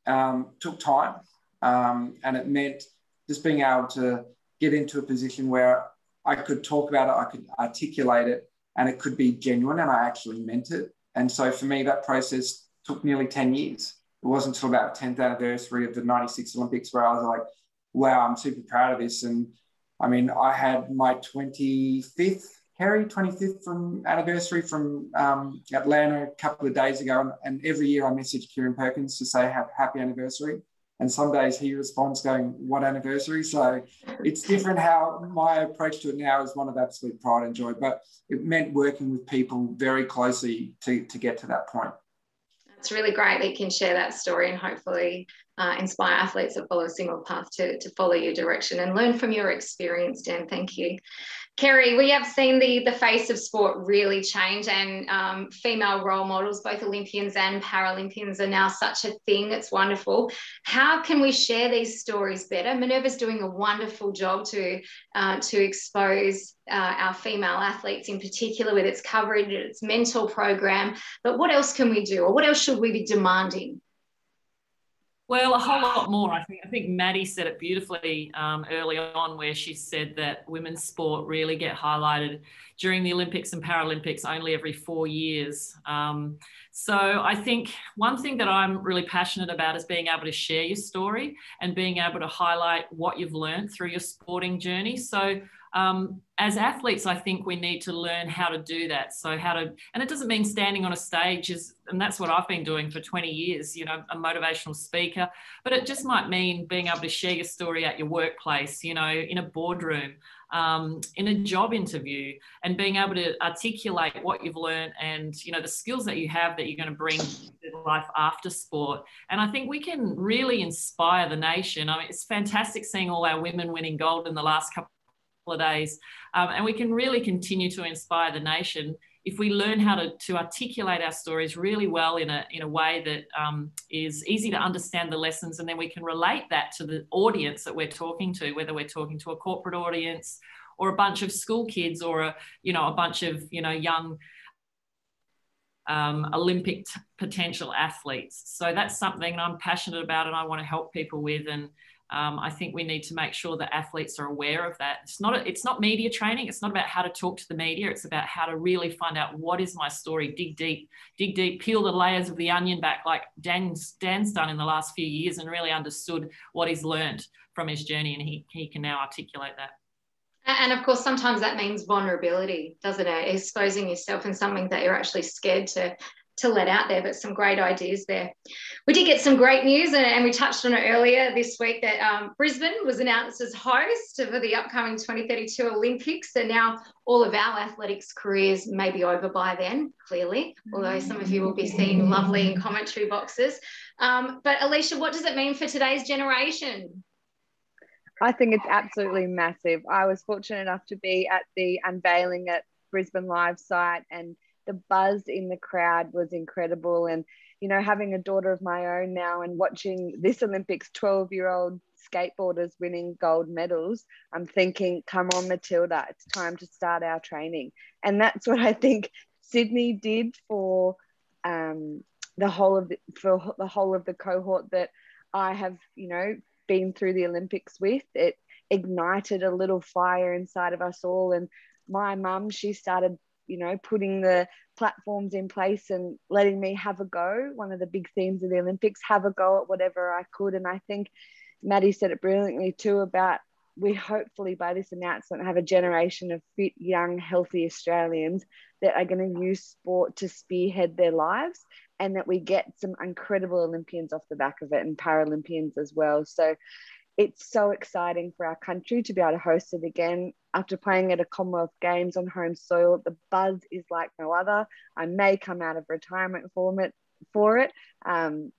um, took time. Um, and it meant just being able to get into a position where I could talk about it, I could articulate it, and it could be genuine and I actually meant it. And so for me, that process took nearly 10 years. It wasn't until about 10th anniversary of the 96 Olympics where I was like, wow, I'm super proud of this. And I mean, I had my 25th, Harry, 25th from anniversary from um, Atlanta a couple of days ago. And, and every year I message Kieren Perkins to say happy anniversary. And some days he responds going, What anniversary? So it's different how my approach to it now is one of absolute pride and joy. But it meant working with people very closely to, to get to that point. It's really great that you can share that story and hopefully uh, inspire athletes that follow a single path to, to follow your direction and learn from your experience, Dan. Thank you. Kerri, we have seen the, the face of sport really change, and um, female role models, both Olympians and Paralympians, are now such a thing. It's wonderful. How can we share these stories better? Minerva's doing a wonderful job to, uh, to expose uh, our female athletes in particular with its coverage, its mentor program. But what else can we do, or what else should we be demanding? Well, a whole lot more. I think I think Maddie said it beautifully um, early on, where she said that women's sport really get highlighted during the Olympics and Paralympics only every four years. Um, so I think one thing that I'm really passionate about is being able to share your story and being able to highlight what you've learned through your sporting journey. So um, as athletes, I think we need to learn how to do that. So how to, and it doesn't mean standing on a stage is, and that's what I've been doing for 20 years, you know, a motivational speaker, but it just might mean being able to share your story at your workplace, you know, in a boardroom, um, in a job interview and being able to articulate what you've learned and you know the skills that you have that you're going to bring to life after sport. And i think we can really inspire the nation. I mean it's fantastic seeing all our women winning gold in the last couple of days. Um, and we can really continue to inspire the nation if we learn how to, to articulate our stories really well in a, in a way that um, is easy to understand the lessons, and then we can relate that to the audience that we're talking to, whether we're talking to a corporate audience or a bunch of school kids or a, you know, a bunch of, you know, young um, Olympic potential athletes. So that's something I'm passionate about and I want to help people with. And um, I think we need to make sure that athletes are aware of that. It's not a, it's not media training. It's not about how to talk to the media. It's about how to really find out what is my story. Dig deep, dig deep, peel the layers of the onion back, like Dan's Dan's done in the last few years, and really understood what he's learned from his journey, and he he can now articulate that. And of course, sometimes that means vulnerability, doesn't it? Exposing yourself in something that you're actually scared to to let out there, but some great ideas there. We did get some great news, and, we touched on it earlier this week that um, Brisbane was announced as host for the upcoming 2032 Olympics. And now all of our athletics careers may be over by then, clearly, although some of you will be seeing lovely in commentary boxes. Um, but Alicia, what does it mean for today's generation? I think it's absolutely massive. I was fortunate enough to be at the unveiling at Brisbane Live site and the buzz in the crowd was incredible. And, you know, having a daughter of my own now and watching this Olympics 12 year old skateboarders winning gold medals, I'm thinking, come on, Matilda, it's time to start our training. And that's what I think Sydney did for um, the whole of the, for the whole of the cohort that I have, you know, been through the Olympics with. It ignited a little fire inside of us all. And my mum, she started you know, putting the platforms in place and letting me have a go. One of the big themes of the Olympics, have a go at whatever I could. And I think Maddie said it brilliantly too about we hopefully by this announcement have a generation of fit, young, healthy Australians that are going to use sport to spearhead their lives and that we get some incredible Olympians off the back of it and Paralympians as well. So it's so exciting for our country to be able to host it again after playing at a Commonwealth Games on home soil. The buzz is like no other. I may come out of retirement for it, for it. Um,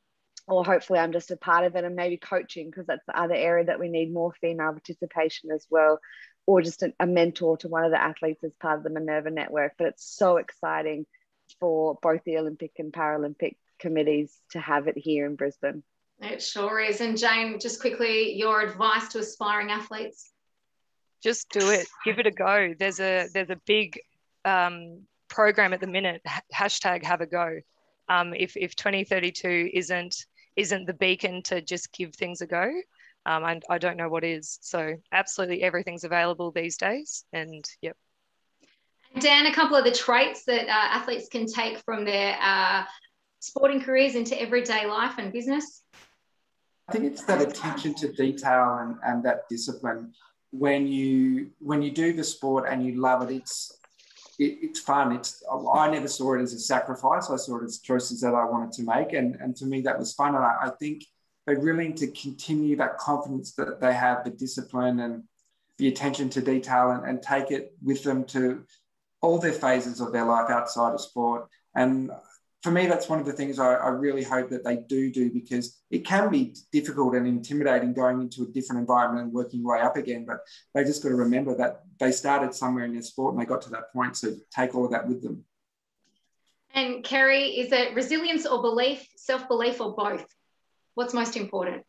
or hopefully I'm just a part of it and maybe coaching because that's the other area that we need more female participation as well, or just a, a mentor to one of the athletes as part of the Minerva network. But it's so exciting for both the Olympic and Paralympic committees to have it here in Brisbane. It sure is. And Jane, just quickly, your advice to aspiring athletes? Just do it. Give it a go. There's a there's a big um, program at the minute. Hashtag have a go. Um, if if 2032 isn't isn't the beacon to just give things a go, um, and I don't know what is. So absolutely everything's available these days. And yep. Dan, a couple of the traits that uh, athletes can take from their uh, sporting careers into everyday life and business. I think it's that attention to detail and, and that discipline. When you when you do the sport and you love it, it's it, it's fun. It's I never saw it as a sacrifice. I saw it as choices that I wanted to make, and and to me that was fun. And I, I think they really need to continue that confidence that they have, the discipline and the attention to detail, and, and take it with them to all their phases of their life outside of sport. And for me, that's one of the things I, I, really hope that they do do because it can be difficult and intimidating going into a different environment and working way up again. But they just got to remember that they started somewhere in their sport and they got to that point. So take all of that with them. And Kerri, is it resilience or belief, self belief, or both? What's most important?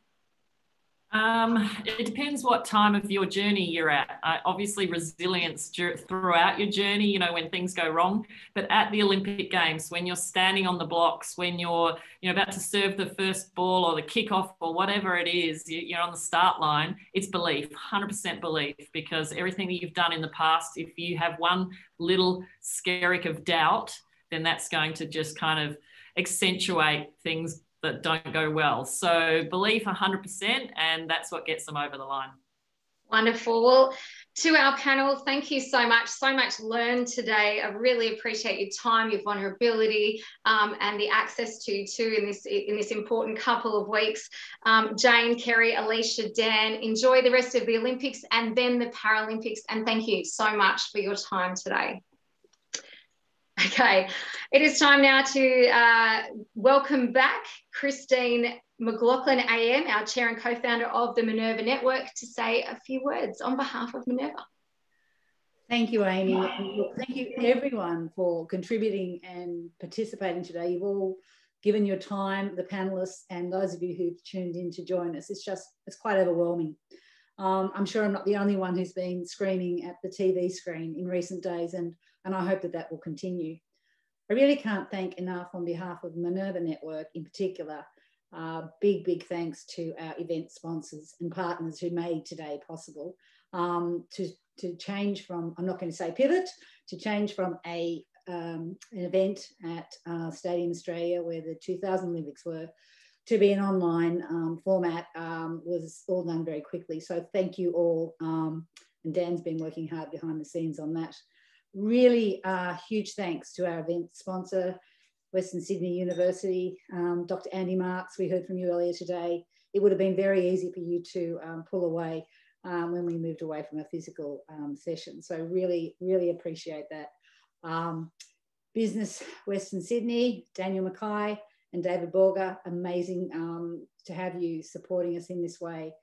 Um, it depends what time of your journey you're at. Uh, obviously, resilience throughout your journey, you know, when things go wrong. But at the Olympic Games, when you're standing on the blocks, when you're you know about to serve the first ball or the kickoff or whatever it is, you're on the start line. It's belief, 100% belief, because everything that you've done in the past, if you have one little skerrick of doubt, then that's going to just kind of accentuate things that don't go well. So belief 100%, and that's what gets them over the line. Wonderful. Well, to our panel, thank you so much. So much learned today. I really appreciate your time, your vulnerability, um, and the access to too in this in this important couple of weeks. Um, Jane, Kerri, Alicia, Dan, enjoy the rest of the Olympics and then the Paralympics. And thank you so much for your time today. Okay, it is time now to uh, welcome back Christine McLoughlin AM, our chair and co-founder of the Minerva Network, to say a few words on behalf of Minerva. Thank you, Amy. Thank you everyone for contributing and participating today. You've all given your time, the panelists and those of you who've tuned in to join us. It's just, it's quite overwhelming. Um, I'm sure I'm not the only one who's been screaming at the TV screen in recent days and and I hope that that will continue. I really can't thank enough on behalf of Minerva Network in particular. Uh, big, big thanks to our event sponsors and partners who made today possible um, to, to change from, I'm not going to say pivot, to change from a, um, an event at uh, Stadium Australia where the 2000 Olympics were to be an online um, format um, was all done very quickly. So thank you all. Um, and Dan's been working hard behind the scenes on that really uh, huge thanks to our event sponsor, Western Sydney University, um, Dr. Andy Marks, we heard from you earlier today. It would have been very easy for you to um, pull away um, when we moved away from a physical um, session. So really, really appreciate that. Um, Business Western Sydney, Daniel Mackay and David Borger, amazing um, to have you supporting us in this way.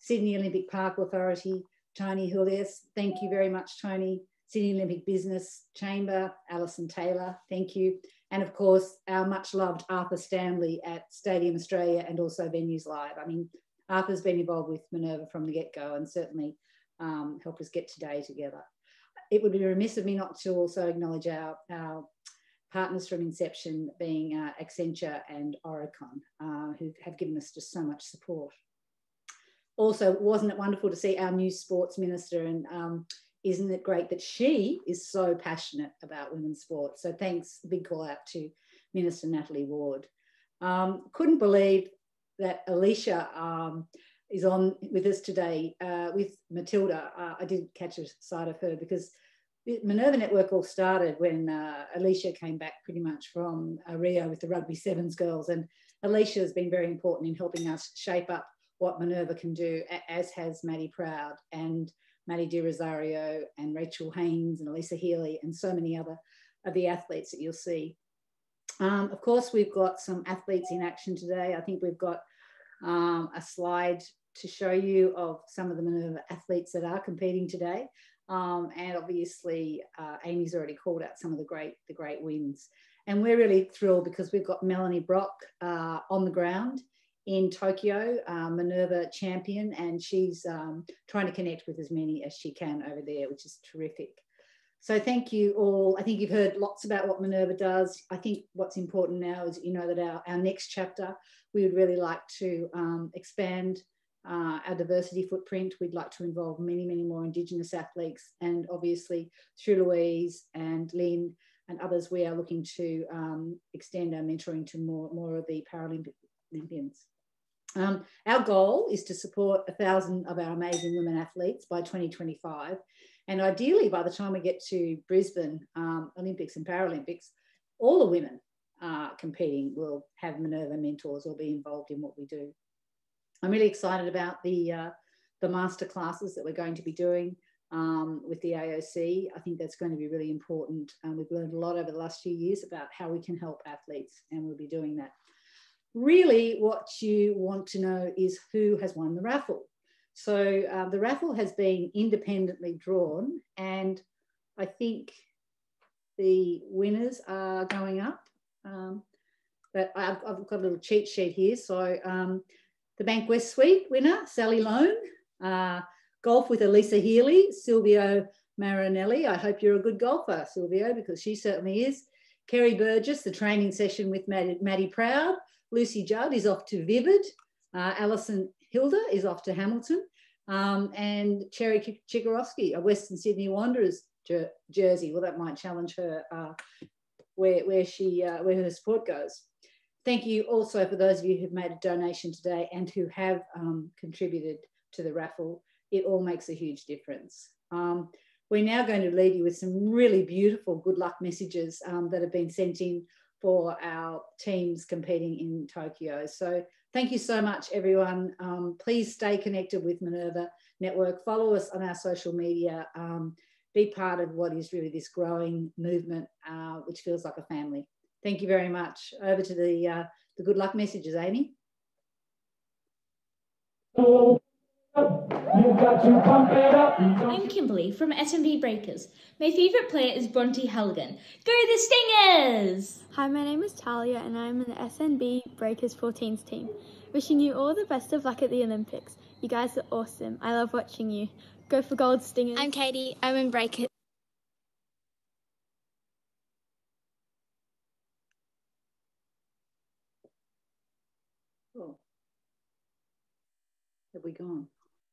Sydney Olympic Park Authority, Tony Julius, thank you very much, Tony. Sydney Olympic Business Chamber, Alison Taylor, thank you. And of course, our much loved Arthur Stanley at Stadium Australia and also Venues Live. I mean, Arthur's been involved with Minerva from the get go and certainly um, helped us get today together. It would be remiss of me not to also acknowledge our, our partners from inception, being uh, Accenture and Aurecon, uh, who have given us just so much support. Also, wasn't it wonderful to see our new sports minister and um, isn't it great that she is so passionate about women's sport? So thanks, big call out to Minister Natalie Ward. Um, couldn't believe that Alicia um, is on with us today uh, with Matilda. Uh, I didn't catch a sight of her because Minerva Network all started when uh, Alicia came back pretty much from uh, Rio with the rugby sevens girls. And Alicia has been very important in helping us shape up what Minerva can do, as has Maddie Proud. And Maddie De Rozario and Rachel Haynes and Alyssa Healy and so many other of the athletes that you'll see. Um, of course, we've got some athletes in action today. I think we've got um, a slide to show you of some of the Minerva athletes that are competing today. Um, and obviously, uh, Amy's already called out some of the great, the great wins. And we're really thrilled because we've got Melanie Brock uh, on the ground in Tokyo, uh, Minerva champion, and she's um, trying to connect with as many as she can over there, which is terrific. So thank you all. I think you've heard lots about what Minerva does. I think what's important now is you know that our, our next chapter, we would really like to um, expand uh, our diversity footprint. We'd like to involve many, many more Indigenous athletes. And obviously through Louise and Lynne and others, we are looking to um, extend our mentoring to more, more of the Paralympians. Um, our goal is to support a thousand of our amazing women athletes by 2025. And ideally, by the time we get to Brisbane um, Olympics and Paralympics, all the women uh, competing will have Minerva mentors or be involved in what we do. I'm really excited about the, uh, the master classes that we're going to be doing um, with the AOC. I think that's going to be really important. Um, we've learned a lot over the last few years about how we can help athletes, and we'll be doing that really what you want to know is who has won the raffle. So uh, the raffle has been independently drawn and I think the winners are going up. Um, but I've, I've, got a little cheat sheet here. So um, the Bank West Suite winner, Sally Lone, uh, golf with Alyssa Healy, Silvio Marinelli. I hope you're a good golfer, Silvio, because she certainly is. Kerry Burgess, the training session with Maddie, Maddie Proud. Lucy Judd is off to Vivid. Uh, Alison Hilda is off to Hamilton. Um, and Cherry Chikarovsky, a Western Sydney Wanderers jer jersey. Well, that might challenge her uh, where, where, she, uh, where her support goes. Thank you also for those of you who've made a donation today and who have um, contributed to the raffle. It all makes a huge difference. Um, we're now going to leave you with some really beautiful good luck messages um, that have been sent in for our teams competing in Tokyo. So thank you so much, everyone. Um, please stay connected with Minerva Network. Follow us on our social media. Um, be part of what is really this growing movement, uh, which feels like a family. Thank you very much. Over to the, uh, the good luck messages, Amy. I'm Kimberly from SMB Breakers. My favourite player is Bronte Halligan. Go the Stingers! Hi, my name is Talia and I'm in the SNB Breakers 14s team. Wishing you all the best of luck at the Olympics. You guys are awesome. I love watching you. Go for gold, Stingers. I'm Katie. I'm in Breakers. Oh. Have we gone?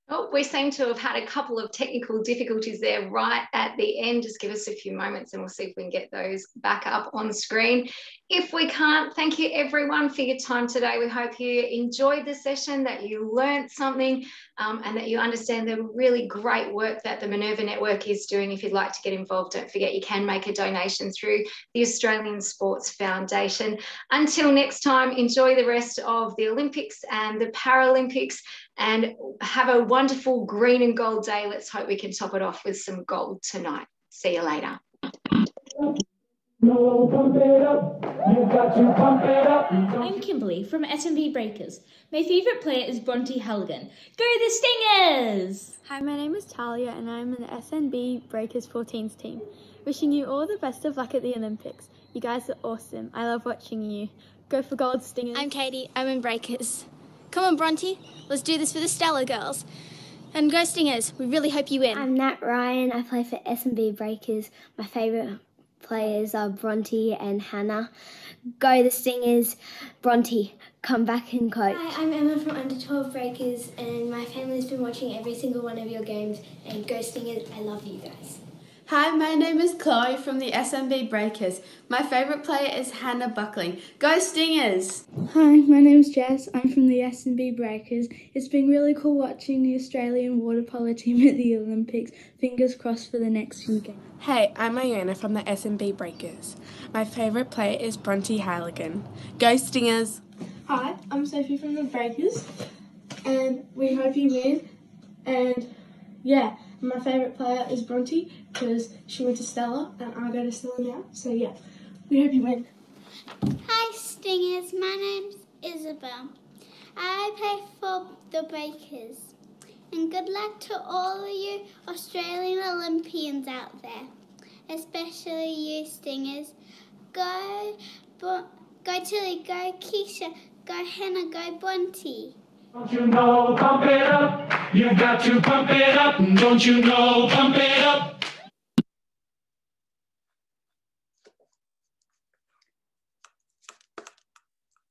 Oh, we seem to have had a couple of technical difficulties there right at the end. Just give us a few moments and we'll see if we can get those back up on screen. If we can't, thank you everyone for your time today. We hope you enjoyed the session, that you learned something, um, and that you understand the really great work that the Minerva Network is doing. If you'd like to get involved, don't forget you can make a donation through the Australian Sports Foundation. Until next time, enjoy the rest of the Olympics and the Paralympics and have a wonderful green and gold day. Let's hope we can top it off with some gold tonight. See you later. I'm Kimberly from SMB Breakers. My favourite player is Bronte Halligan. Go the Stingers! Hi, my name is Talia and I'm in the SNB Breakers 14s team. Wishing you all the best of luck at the Olympics. You guys are awesome. I love watching you. Go for gold, Stingers. I'm Katie. I'm in Breakers. Come on, Bronte. Let's do this for the Stella girls. And go Stingers. We really hope you win. I'm Nat Ryan. I play for SMB Breakers. My favourite players are Bronte and Hannah. Go the Stingers. Bronte, come back and coach. Hi, I'm Emma from Under 12 Breakers, and my family's been watching every single one of your games. And go Stingers, I love you guys. Hi, my name is Chloe from the SMB Breakers. My favourite player is Hannah Buckling. Go Stingers! Hi, my name is Jess. I'm from the SMB Breakers. It's been really cool watching the Australian water polo team at the Olympics. Fingers crossed for the next few games. Hey, I'm Ayana from the SMB Breakers. My favourite player is Bronte Halligan. Go Stingers! Hi, I'm Sophie from the Breakers, and we hope you win. And yeah, my favourite player is Bronte because she went to Stella, and I go to Stella now. So yeah, we hope you win. Hi, Stingers. My name's Isabel. I play for the Breakers. And good luck to all of you Australian Olympians out there, especially you Stingers. Go, go Tilly, go Keisha, go Hannah, go Bronte. Don't you know, pump it up. You've got to pump it up. Don't you know, pump it up.